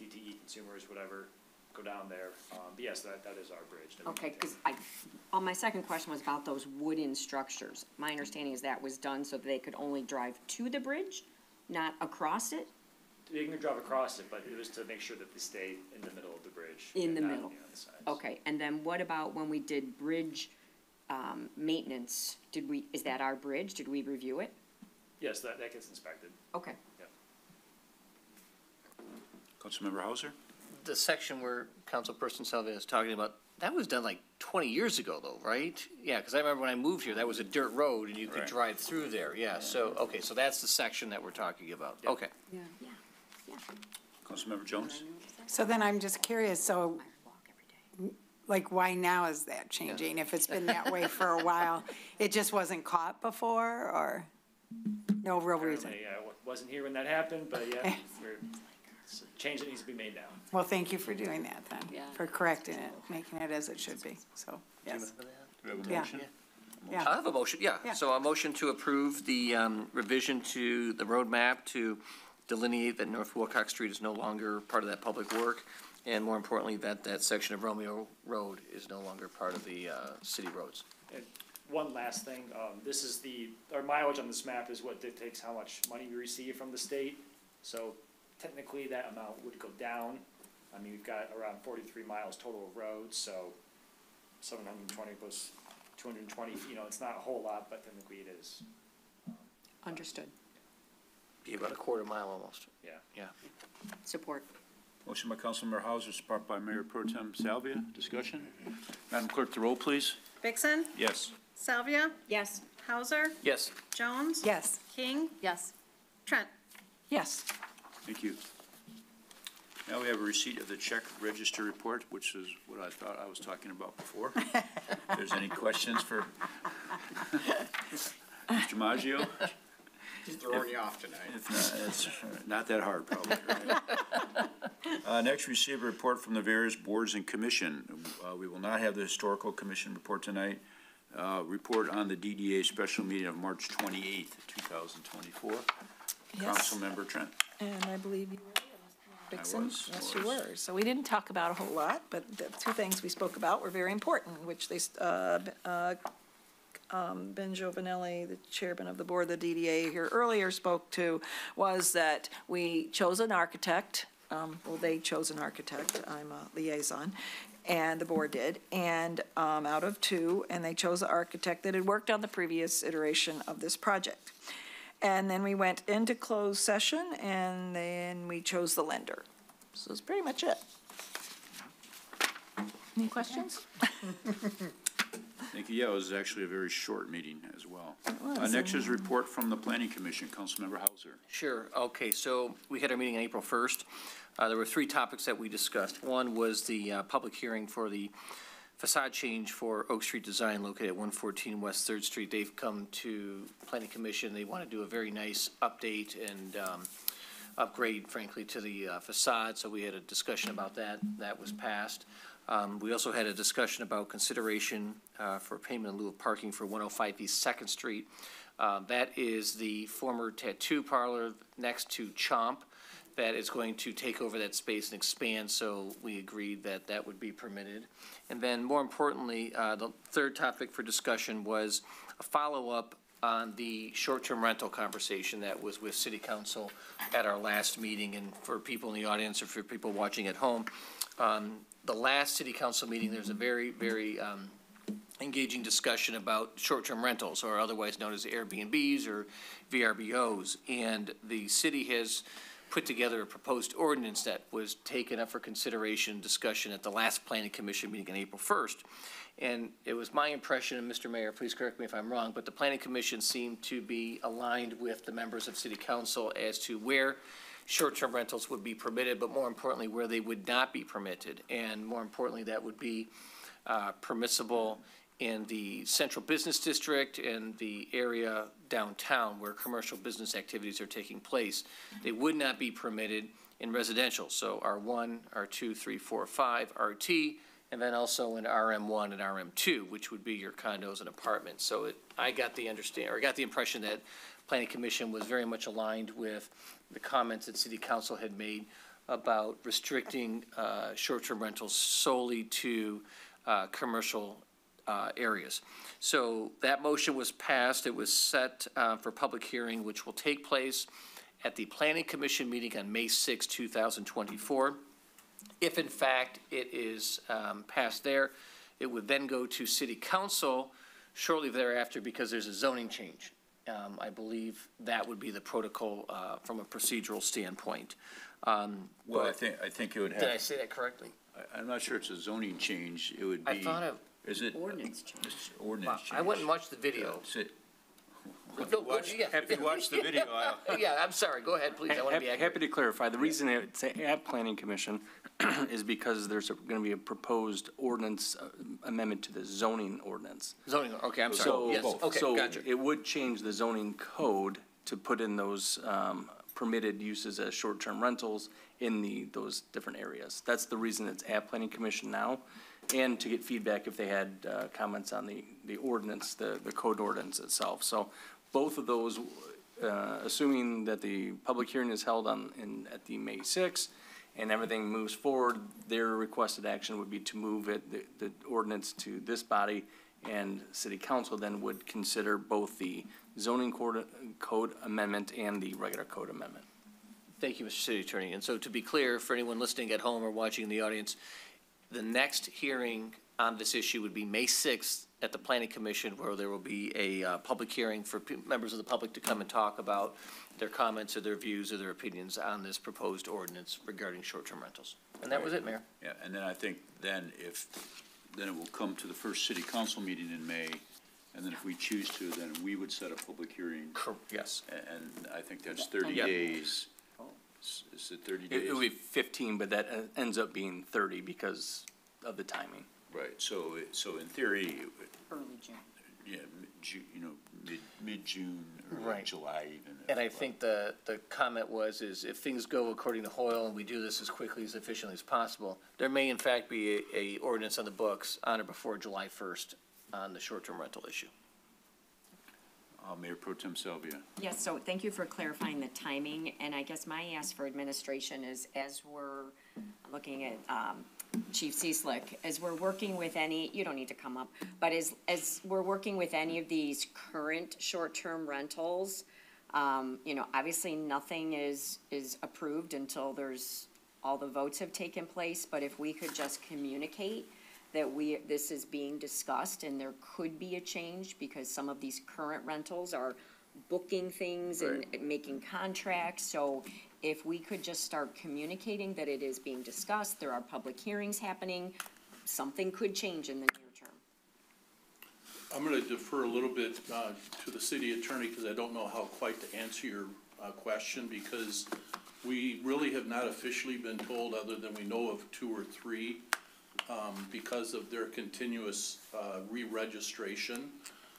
DTE consumers, whatever, go down there, um, but yes, that, that is our bridge. that we okay, maintain. cause I, uh, my second question was about those wooden structures. My understanding is that was done so that they could only drive to the bridge, not across it? They can drive across it, but it was to make sure that they stay in the middle of the bridge. In and the not, middle. on the sides. Okay, and then what about when we did bridge, um, maintenance? Did we, is that our bridge? Did we review it? Yes, that, that gets inspected. Okay. Councilmember Hauser? The section where Councilperson Salvia is talking about, that was done like twenty years ago though, right? Yeah, because I remember when I moved here, that was a dirt road and you could Right. drive through there, yeah, so, okay, so that's the section that we're talking about, okay. Councilmember Jones? So then I'm just curious, so, like, why now is that changing? If it's been that way for a while? It just wasn't caught before, or no real reason? Apparently, I wa- wasn't here when that happened, but yeah, [laughs] we're, it's a change that needs to be made now. Well, thank you for doing that then, Yeah. for correcting it, making it as it should be, so, yes. Do we have a Yeah. motion? Yeah. I have a motion, yeah. Yeah. So a motion to approve the um, revision to the roadmap to delineate that North Wilcox Street is no longer part of that public work, and more importantly, that that section of Romeo Road is no longer part of the uh, city roads. And one last thing, um, this is the, our mileage on this map is what dictates how much money we receive from the state. So technically, that amount would go down. I mean, we've got around forty-three miles total of roads, so seven hundred and twenty plus two hundred and twenty, you know, it's not a whole lot, but technically it is, Understood. Be about a quarter mile almost. yeah. Yeah. Support. Motion by Councilmember Hauser, support by Mayor Pro Tem Salvia. Discussion? Madam Clerk, the roll, please. Bikson, Yes. Salvia, Yes. Hauser, Yes. Jones. Yes, King, Yes. Trent. Yes. Thank you. Now we have a receipt of the check register report, which is what I thought I was talking about before. [laughs] If there's any questions for Mr. Maggio? Just throwing you off tonight. If not, it's not that hard, probably, right? [laughs] Uh, next, receive a report from the various boards and commission. Uh, we will not have the historical commission report tonight. Uh, report on the DDA special meeting of March twenty-eighth, two thousand twenty-four. Yes. Councilmember Trent? And I believe you were there, Bikson. was, Yes, you was. were. So we didn't talk about a whole lot, but the two things we spoke about were very important, which they, uh, uh, um, Ben Giovanelli, the chairman of the board of the DDA here earlier spoke to, was that we chose an architect. Um, well, they chose an architect. I'm a liaison. And the board did, and, um, out of two, and they chose the architect that had worked on the previous iteration of this project. And then we went into closed session, and then we chose the lender. So that's pretty much it. Any questions? [laughs] Thank you. Yeah, it was actually a very short meeting as well. Uh, next is report from the planning commission. Councilmember Hauser. Sure, okay, so we had our meeting on April first. Uh, there were three topics that we discussed. One was the, uh, public hearing for the facade change for Oak Street Design located at one fourteen West Third Street. They've come to planning commission, they want to do a very nice update and, um, upgrade frankly to the uh, facade, so we had a discussion about that, that was passed. Um, we also had a discussion about consideration, uh, for payment in lieu of parking for one oh five East Second Street. Uh, that is the former tattoo parlor next to Chomp that is going to take over that space and expand, so we agreed that that would be permitted. And then, more importantly, uh, the third topic for discussion was a follow-up on the short-term rental conversation that was with city council at our last meeting, and for people in the audience or for people watching at home, um, the last city council meeting, there's a very, very, um, engaging discussion about short-term rentals, or otherwise known as Airbnbs or VRBOs. And the city has put together a proposed ordinance that was taken up for consideration, and discussion at the last planning commission meeting on April first. And it was my impression, and Mr. Mayor, please correct me if I'm wrong, but the planning commission seemed to be aligned with the members of city council as to where short-term rentals would be permitted, but more importantly, where they would not be permitted. And more importantly, that would be uh, permissible in the central business district and the area downtown where commercial business activities are taking place. They would not be permitted in residential, so R one, R two, three, four, five, RT, and then also in RM one and RM two, which would be your condos and apartments. So it, I got the understand, or I got the impression that planning commission was very much aligned with the comments that city council had made about restricting, uh, short-term rentals solely to, uh, commercial, uh, areas. So that motion was passed. It was set, uh, for public hearing, which will take place at the planning commission meeting on May 6, 2024. If in fact it is, um, passed there, it would then go to city council shortly thereafter because there's a zoning change Um, I believe that would be the protocol, uh, from a procedural standpoint. Um, Well, I but- think, I think it would have Did I have, say that correctly? I, I'm not sure it's a zoning change, it would be. I thought it- Is it? Ordinance change. It's Ordinance change. I went and watched the video. Is it- No, Watch, yeah. if you watch the video, [laughs] I'll. Yeah, I'm sorry, go ahead, please, I want to be accurate. happy to clarify, the reason it's at Planning Commission [clears throat] is because there's going to be a proposed ordinance uh, amendment to the zoning ordinance. Zoning, okay, I'm So, sorry, yes, okay, so gotcha. it would change the zoning code to put in those um, permitted uses as short-term rentals in the, those different areas. That's the reason it's at Planning Commission now, and to get feedback if they had uh, comments on the, the ordinance, the, the code ordinance itself. So both of those, uh, assuming that the public hearing is held on, in, at the May sixth, and everything moves forward, their requested action would be to move it, the, the ordinance to this body, and city council then would consider both the zoning code, code amendment and the regular code amendment. Thank you, Mr. City Attorney. And so to be clear, for anyone listening at home or watching in the audience, the next hearing on this issue would be May 6th at the Planning Commission, where there will be a uh, public hearing for pe- members of the public to come and talk about their comments or their views or their opinions on this proposed ordinance regarding short-term rentals. And that was it, Mayor. Yeah, and then I think then if, then it will come to the first city council meeting in May, and then if we choose to, then we would set a public hearing. Cor- Yes. a- And I think that's thirty Yep. days. Is is it thirty days? it would be fifteen, but that uh, ends up being thirty because of the timing. Right, so, it- so in theory, it would- Early June. yeah, mid-Ju, you know, mid, mid-June, early Right. July even. And I think the, the comment was, is if things go according to Hoyle and we do this as quickly, as efficiently as possible, there may in fact be a, a ordinance on the books on or before July first on the short-term rental issue. Uh, Mayor Pro Tem Salvia. Yes, so thank you for clarifying the timing, and I guess my ask for administration is, as we're looking at, um, Chief Cieslak, as we're working with any, you don't need to come up, but as, as we're working with any of these current short-term rentals, um, you know, obviously, nothing is, is approved until there's, all the votes have taken place, but if we could just communicate that we, this is being discussed and there could be a change because some of these current rentals are booking things and making contracts, so if we could just start communicating that it is being discussed, there are public hearings happening, something could change in the near term. I'm going to defer a little bit uh, to the city attorney because I don't know how quite to answer your uh, question because we really have not officially been told, other than we know of two or three, um, because of their continuous uh, re-registration.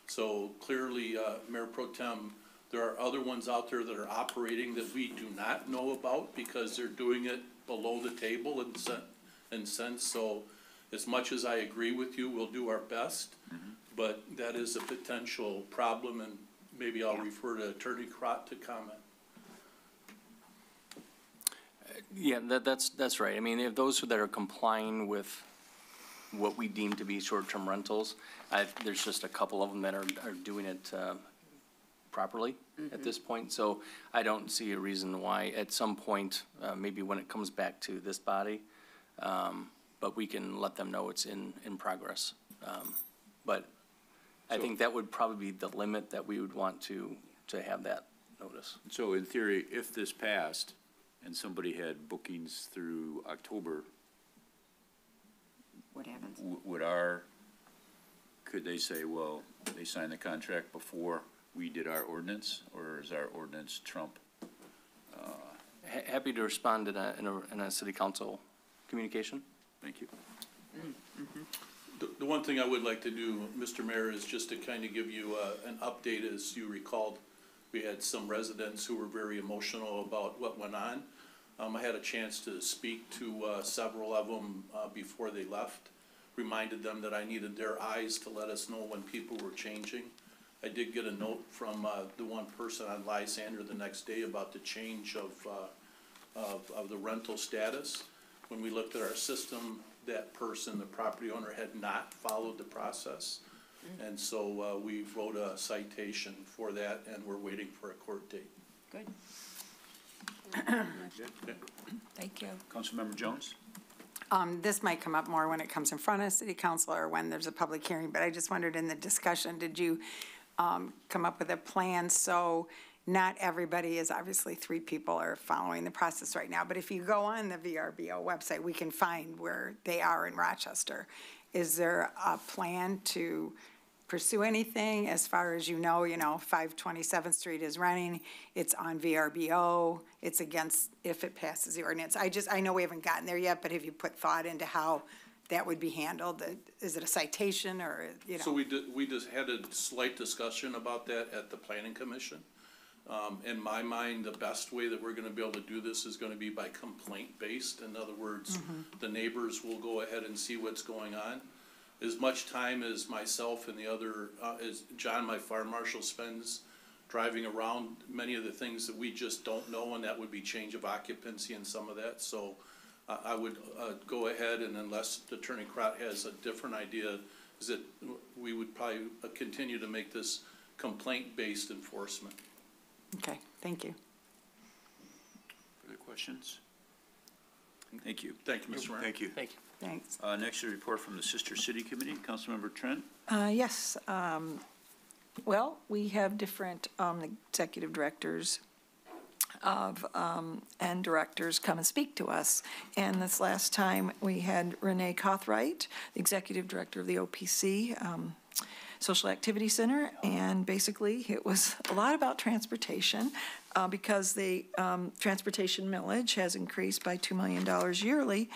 So clearly, uh, Mayor Pro Tem, there are other ones out there that are operating that we do not know about because they're doing it below the table in sen- in sense. So as much as I agree with you, we'll do our best. But that is a potential problem, and maybe I'll refer to Attorney Crott to comment. Yeah, that, that's, that's right. I mean, if those that are complying with what we deem to be short-term rentals, I, there's just a couple of them that are, are doing it, uh, properly at this point. So I don't see a reason why at some point, uh, maybe when it comes back to this body, um, but we can let them know it's in, in progress. Um, But I think that would probably be the limit that we would want to, to have that notice. So in theory, if this passed and somebody had bookings through October, What happens? w- would our, could they say, well, they signed the contract before we did our ordinance, or is our ordinance trump? Ha- Happy to respond in a, in a, in a city council communication. Thank you. The, the one thing I would like to do, Mr. Mayor, is just to kind of give you uh, an update. As you recalled, we had some residents who were very emotional about what went on. Um, I had a chance to speak to uh, several of them uh, before they left, reminded them that I needed their eyes to let us know when people were changing. I did get a note from uh, the one person on Lysander the next day about the change of, uh, of, of the rental status. When we looked at our system, that person, the property owner, had not followed the process. And so uh, we wrote a citation for that, and we're waiting for a court date. Good. Thank you. Councilmember Jones? Um, this might come up more when it comes in front of city council or when there's a public hearing, but I just wondered in the discussion, did you um, come up with a plan, so not everybody is, obviously, three people are following the process right now, but if you go on the VRBO website, we can find where they are in Rochester. Is there a plan to pursue anything as far as you know, you know, five twenty-seventh Street is running, it's on VRBO, it's against, if it passes the ordinance. I just, I know we haven't gotten there yet, but have you put thought into how that would be handled? Is it a citation or, you know? So we did, we just had a slight discussion about that at the planning commission. Um, in my mind, the best way that we're gonna be able to do this is gonna be by complaint based. In other words, the neighbors will go ahead and see what's going on. As much time as myself and the other, uh, as John, my fire marshal, spends driving around, many of the things that we just don't know, and that would be change of occupancy and some of that, so I, I would, uh, go ahead and unless Attorney Crot has a different idea, is that we would probably uh, continue to make this complaint-based enforcement. Okay, thank you. Further questions? Thank you. Thank you, Mr. Mayor. Thank you. Thank you. Thanks. Uh, next, a report from the Sister City Committee. Councilmember Trent? Uh, yes, um, well, we have different, um, executive directors of, um, and directors come and speak to us. And this last time, we had Renee Cortright, the executive director of the OPC, um, Social Activity Center, and basically, it was a lot about transportation, uh, because the, um, transportation millage has increased by $2 million yearly.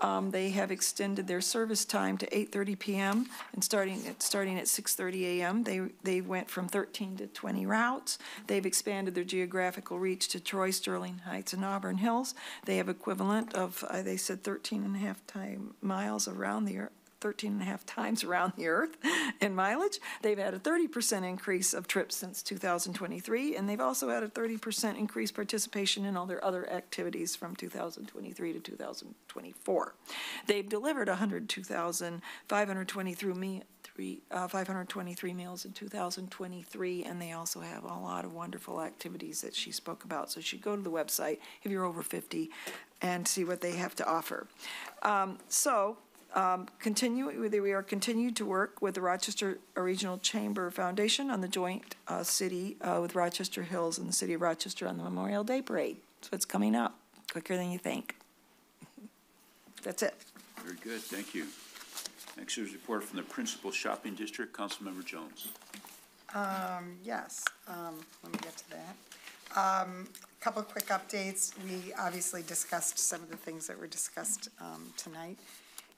Um, they have extended their service time to 8:30 PM and starting, at starting at 6:30 AM. They, they went from 13 to 20 routes. They've expanded their geographical reach to Troy, Sterling Heights, and Auburn Hills. They have equivalent of, uh, they said 13 and a half time miles around the, 13 and a half times around the earth in mileage. They've had a 30% increase of trips since 2023, and they've also had a 30% increased participation in all their other activities from 2023 to 2024. They've delivered 102,523 me, uh, 523 meals in 2023, and they also have a lot of wonderful activities that she spoke about. So you should go to the website if you're over 50 and see what they have to offer. Um, So, um, continue, we are continued to work with the Rochester Regional Chamber Foundation on the joint uh, city uh, with Rochester Hills and the city of Rochester on the Memorial Day Parade. So it's coming up quicker than you think. That's it. Very good, thank you. Next is a report from the Principal Shopping District. Councilmember Jones. Um, yes, um, let me get to that. Um, couple quick updates. We obviously discussed some of the things that were discussed, um, tonight,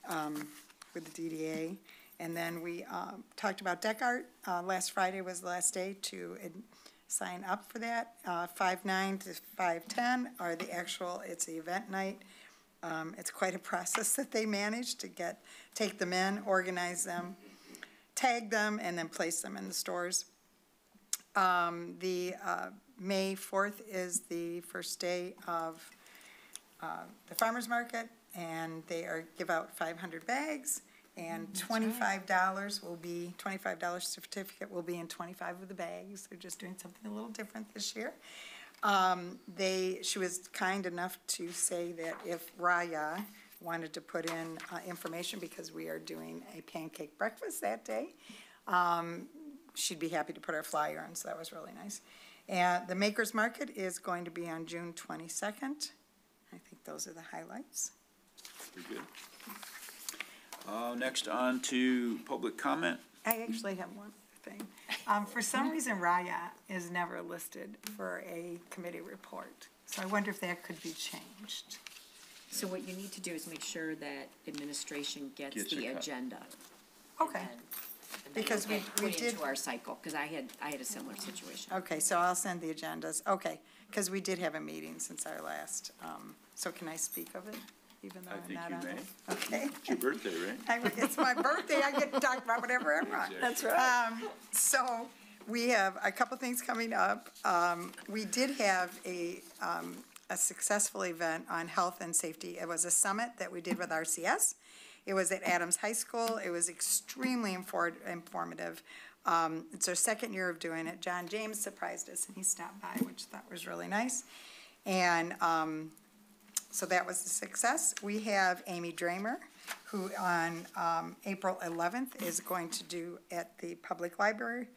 um, with the DDA. And then we, um, talked about Deck Art. Uh, last Friday was the last day to ad- sign up for that. Uh, five nine to five ten are the actual, it's the event night. Um, it's quite a [laughs] process that they manage to get, take them in, organize them, tag them, and then place them in the stores. Um, the, uh, May fourth is the first day of, uh, the farmer's market, and they are, give out five hundred bags, and twenty-five dollars will be, twenty-five dollar certificate will be in twenty-five of the bags. They're just doing something a little different this year. Um, they, she was kind enough to say that if Raya wanted to put in, uh, information, because we are doing a pancake breakfast that day, um, she'd be happy to put our flyer in, so that was really nice. And the Makers Market is going to be on June twenty-second. I think those are the highlights. Very good. Uh, next on to public comment. I actually have one thing. Um, for some reason, Raya is never listed for a committee report, so I wonder if that could be changed. So what you need to do is make sure that administration gets Gets a the copy. agenda. Okay, and then Because it'll we- get we put did- into our cycle, because I had, I had a similar situation. okay, so I'll send the agendas, okay, because we did have a meeting since our last, um, so can I speak of it, even though I I'm think not you on may. it? Okay. [laughs] It's your birthday, right? [laughs] I- It's my birthday, I get to talk about whatever I want. That's right. Um, so, we have a couple things coming up. Um, we did have a, um, a successful event on health and safety. It was a summit that we did with RCS. It was at Adams High School. It was extremely infor- informative. Um, it's our second year of doing it. John James surprised us and he stopped by, which I thought was really nice. And, um, so that was a success. We have Amy Dramer, who on um, April 11th is going to do at the public library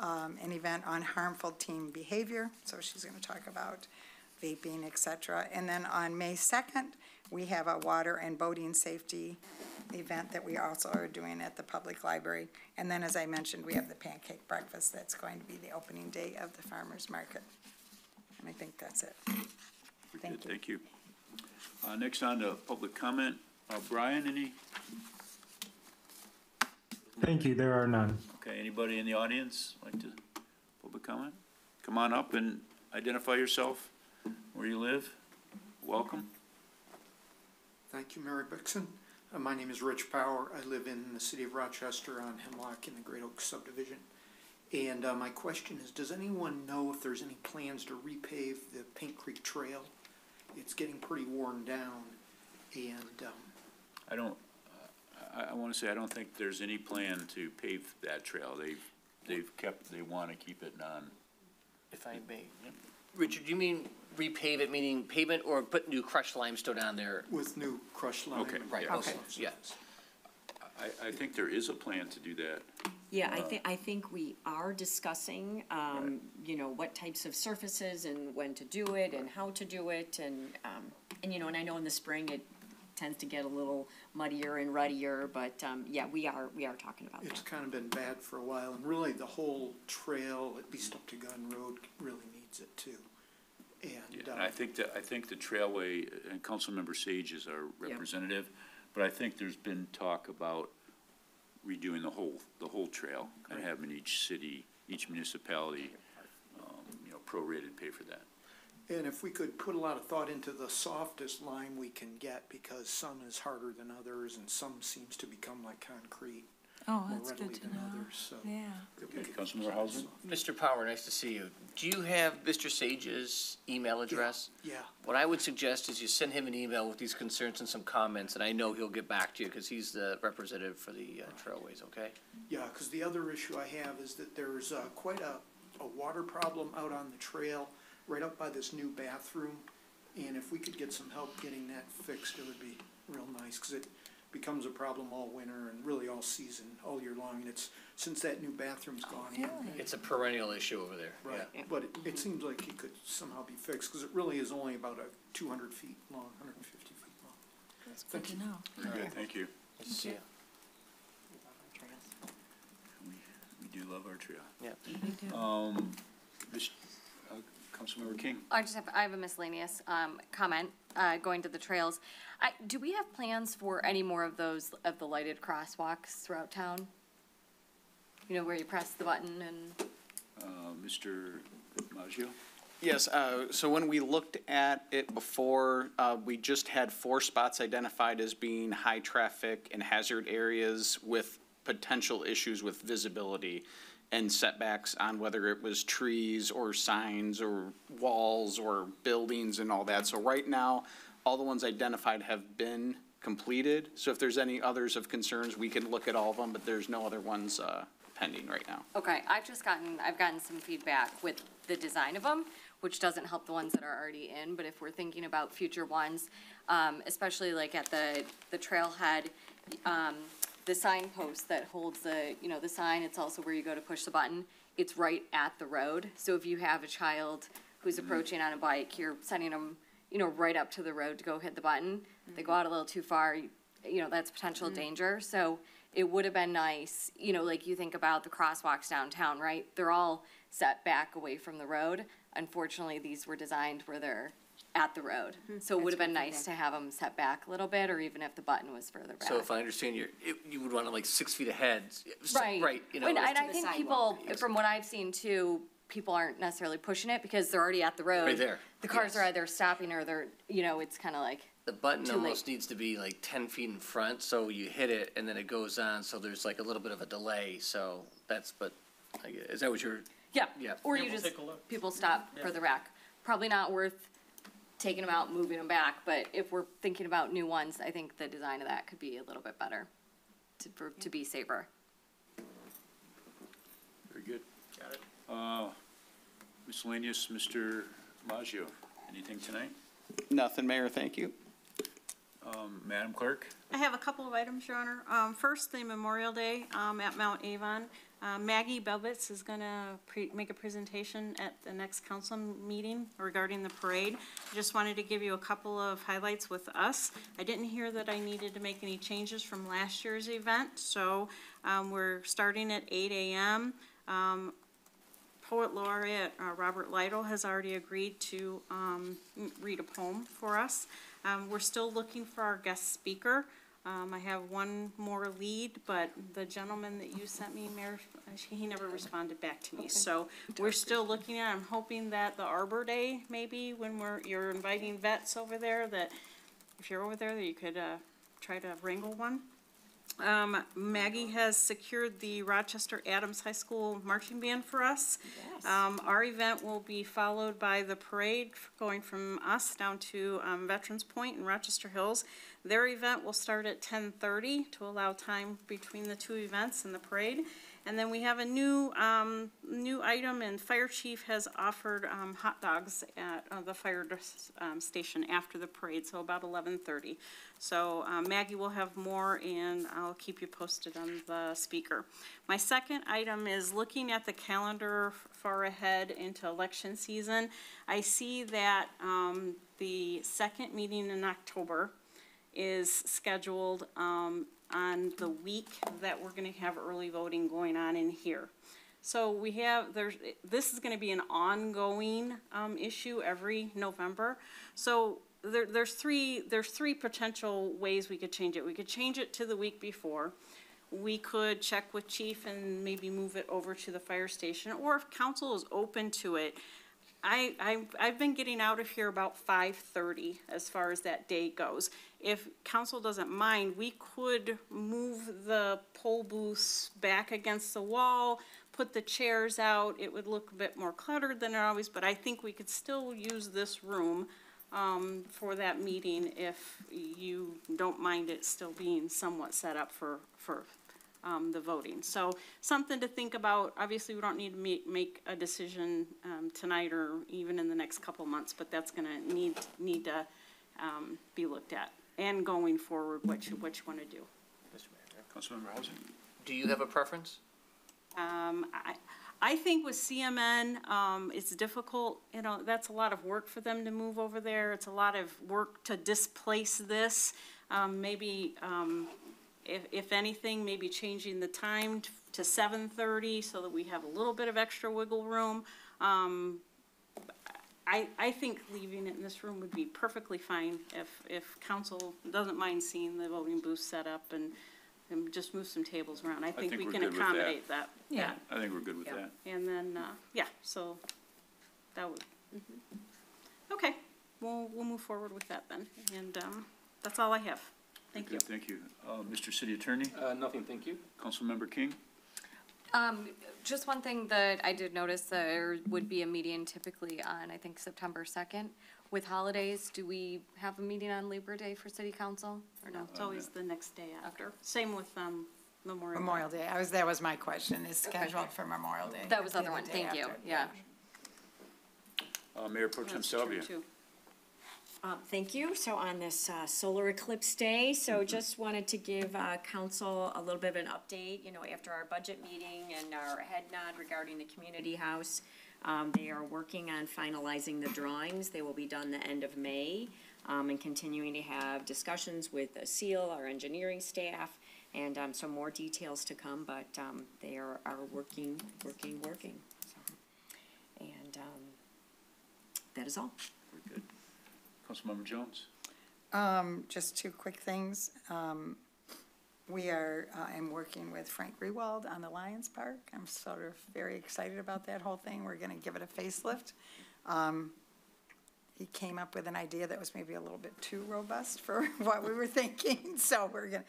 um, an event on harmful teen behavior, so she's gonna talk about vaping, et cetera. And then on May second, we have a water and boating safety event that we also are doing at the public library. And then, as I mentioned, we have the pancake breakfast, that's going to be the opening day of the farmer's market. And I think that's it. Thank good, Thank you. Uh, next on to public comment. Uh, Brian, any, Thank you, there are none. okay, anybody in the audience like to, public comment? Come on up and identify yourself, where you live. Welcome. Thank you, Mary Bikson. Uh, my name is Rich Power. I live in the city of Rochester on Hemlock in the Great Oaks subdivision. And, uh, my question is, does anyone know if there's any plans to repave the Paint Creek Trail? It's getting pretty worn down and, um, I don't, uh, I, I wanna say, I don't think there's any plan to pave that trail. They've, they've kept, they wanna keep it non. If I may. Richard, do you mean repave it, meaning pavement, or put new crushed limestone on there? with new crushed lime. Okay, Right, yeah. okay, yeah. I, I think there is a plan to do that. Yeah, I think, I think we are discussing, um, you know, what types of surfaces and when to do it and how to do it and, um, and, you know, and I know in the spring it tends to get a little muddier and ruddier, but, um, yeah, we are, we are talking about It's that. kind of been bad for a while and really the whole trail, at least up to Gunn Road, really needs it too. And, uh, And I think that, I think the Trailway, uh, and Councilmember Sage is our representative, but I think there's been talk about redoing the whole, the whole trail, and having each city, each municipality, um, you know, prorated pay for that. And if we could put a lot of thought into the softest lime we can get, because some is harder than others, and some seems to become like concrete Oh, more that's readily good to than know. others, so. Yeah. that we Okay, could- Councilmember Hauser? Mr. Power, nice to see you. Do you have Mr. Sage's email address? Yeah, What I would suggest is you send him an email with these concerns and some comments, and I know he'll get back to you, because he's the representative for the uh, Trailways, okay? yeah, because the other issue I have is that there's uh, quite a, a water problem out on the trail, right up by this new bathroom. And if we could get some help getting that fixed, it would be real nice, because it becomes a problem all winter and really all season, all year long. And it's, since that new bathroom's gone in. It's a perennial issue over there, yeah. Right, but it, it seems like it could somehow be fixed, because it really is only about a two hundred feet long, hundred and fifty feet long. That's good to know. Very good, thank you. Nice to see you. We, we do love our trail. Yeah. Um, Ms., uh, Councilmember King? I just have, I have a miscellaneous, um, comment, uh, going to the trails. I, do we have plans for any more of those, of the lighted crosswalks throughout town? You know, where you press the button and, Uh, Mr. Maggio? Yes, uh, so when we looked at it before, uh, we just had four spots identified as being high-traffic and hazard areas with potential issues with visibility and setbacks on whether it was trees or signs or walls or buildings and all that. So right now, all the ones identified have been completed. So if there's any others of concerns, we can look at all of them, but there's no other ones uh, pending right now. okay, I've just gotten, I've gotten some feedback with the design of them, which doesn't help the ones that are already in, but if we're thinking about future ones, um, especially like at the, the trailhead, um, the signpost that holds the, you know, the sign, it's also where you go to push the button, it's right at the road, so if you have a child who's approaching on a bike, you're sending them, you know, right up to the road to go hit the button, they go out a little too far, you you know, that's potential danger, so it would have been nice, you know, like you think about the crosswalks downtown, right? They're all set back away from the road. Unfortunately, these were designed where they're at the road. So it would have been nice to have them set back a little bit, or even if the button was further back. So if I understand you, it, you would want it like six feet ahead. s- Right. Right, you know. And, and I think sidewalk. people, from what I've seen too, people aren't necessarily pushing it because they're already at the road. Right there, The cars are either stopping or they're, you know, it's kind of like, The button Too almost late. needs to be like ten feet in front, so you hit it and then it goes on, so there's like a little bit of a delay, so that's, but, I get- is that what you're, yeah. Yeah. Or Yeah, you we'll just, take a look. people stop further back. Probably not worth taking them out, moving them back, but if we're thinking about new ones, I think the design of that could be a little bit better to, for, to be safer. Very good. Got it. Uh, miscellaneous, Mr. Maggio, anything tonight? Nothing, Mayor, thank you. Um, Madam Clerk? I have a couple of items, Your Honor. Um, first, the Memorial Day, um, at Mount Avon. Uh, Maggie Belbitz is gonna pre, make a presentation at the next council meeting regarding the parade. I Just wanted to give you a couple of highlights with us. I didn't hear that I needed to make any changes from last year's event, so, um, we're starting at eight AM. Um, Poet laureate, uh, Robert Lytle has already agreed to, um, read a poem for us. Um, we're still looking for our guest speaker. Um, I have one more lead, but the gentleman that you sent me, Mayor, [laughs] he never responded back to me. So we're still looking at, I'm hoping that the Arbor Day, maybe, when we're, you're inviting vets over there, that if you're over there, that you could, uh, try to wrangle one. Um, Maggie has secured the Rochester Adams High School marching band for us. Um, our event will be followed by the parade going from us down to, um, Veterans Point in Rochester Hills. Their event will start at ten thirty to allow time between the two events and the parade. And then we have a new, um, new item and Fire Chief has offered, um, hot dogs at, uh, the fire, um, station after the parade, so about eleven thirty. So um, Maggie will have more, and I'll keep you posted on the speaker. My second item is looking at the calendar far ahead into election season. I see that um, the second meeting in October is scheduled um, on the week that we're gonna have early voting going on in here. So we have, there's, this is gonna be an ongoing, um, issue every November. So there, there's three, there's three potential ways we could change it. We could change it to the week before. We could check with chief and maybe move it over to the fire station, or if council is open to it, I, I, I've been getting out of here about five thirty as far as that day goes. If council doesn't mind, we could move the poll booths back against the wall, put the chairs out. It would look a bit more cluttered than it always, but I think we could still use this room, um, for that meeting if you don't mind it still being somewhat set up for, for, um, the voting. So something to think about. Obviously, we don't need to make, make a decision, um, tonight or even in the next couple months, but that's gonna need, need to, um, be looked at. And going forward, what you, what you wanna do. Councilmember Hauser? Do you have a preference? Um, I, I think with CMN, um, it's difficult, you know, that's a lot of work for them to move over there. It's a lot of work to displace this. Um, maybe, um, if, if anything, maybe changing the time to seven thirty so that we have a little bit of extra wiggle room. Um, I, I think leaving it in this room would be perfectly fine if, if council doesn't mind seeing the voting booth set up and, and just move some tables around. I think think we we're can good with that. accommodate that. Yeah. I think we're good with that. And then, uh, yeah, so that would, okay, we'll, we'll move forward with that then. And, um, that's all I have. Thank you. Good, Thank you. Uh, Mr. City Attorney? Uh, nothing, thank you. Councilmember King? Um, just one thing that I did notice, there would be a meeting typically on, I think, September second. With holidays, do we have a meeting on Labor Day for city council, or no? It's always the next day after. Same with, um, Memorial Day. Memorial Day, I was, that was my question, is scheduled for Memorial Day. That was the The other one, day thank you, yeah. Uh, Mayor Pro Tem That's true, Salvia? too. Uh, Thank you. So on this uh, solar eclipse day, so just wanted to give uh, council a little bit of an update, you know, after our budget meeting and our head nod regarding the community house. Um, They are working on finalizing the drawings. They will be done the end of May um, and continuing to have discussions with the SEAL, our engineering staff, and um, some more details to come, but um, they are, are working, working, working. so. And um, that is all. We're good. Councilmember Jones? Um, just two quick things. Um, we are, uh, I'm working with Frank Rewold on the Lions Park. I'm sort of very excited about that whole thing. We're gonna give it a facelift. Um, he came up with an idea that was maybe a little bit too robust for [laughs] what we were thinking, [laughs] so we're gonna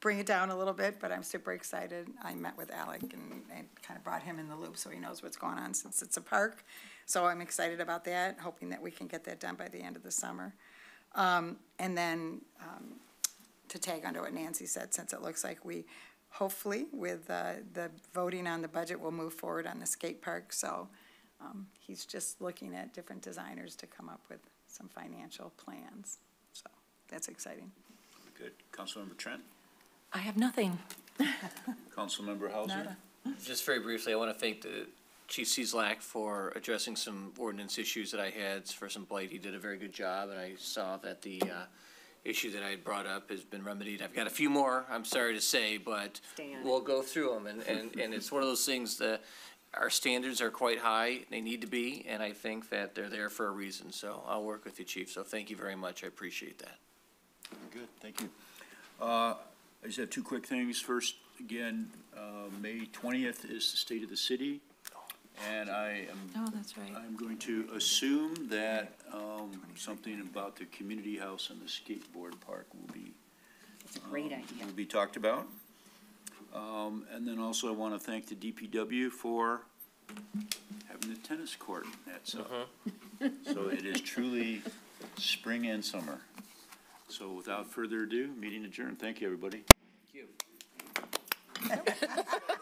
bring it down a little bit, but I'm super excited. I met with Alec and, and kind of brought him in the loop so he knows what's going on since it's a park. So I'm excited about that, hoping that we can get that done by the end of the summer. Um, and then, um, to tag onto what Nancy said, since it looks like we, hopefully, with, uh, the voting on the budget, we'll move forward on the skate park, so, um, he's just looking at different designers to come up with some financial plans, so, that's exciting. Good. Councilmember Trent? I have nothing. Councilmember [laughs] Hauser? Nada. Just very briefly, I want to thank the Chief Cieslak for addressing some ordinance issues that I had for some blight. He did a very good job, and I saw that the uh, issue that I had brought up has been remedied. I've got a few more, I'm sorry to say, but Stay on it. we'll go through them. And, and, and it's one of those things that our standards are quite high, they need to be, and I think that they're there for a reason. So I'll work with you, Chief. So thank you very much. I appreciate that. Good, thank you. Uh, I just have two quick things. First, again, uh, May twentieth is the state of the city. And I am Oh, that's right. I'm going to assume that um, something about the community house and the skateboard park will be. It's a great idea. Will be talked about. Um, And then also I want to thank the DPW for having the tennis court that's up. So it is truly spring and summer. So without further ado, meeting adjourned. Thank you, everybody. Thank you. [laughs]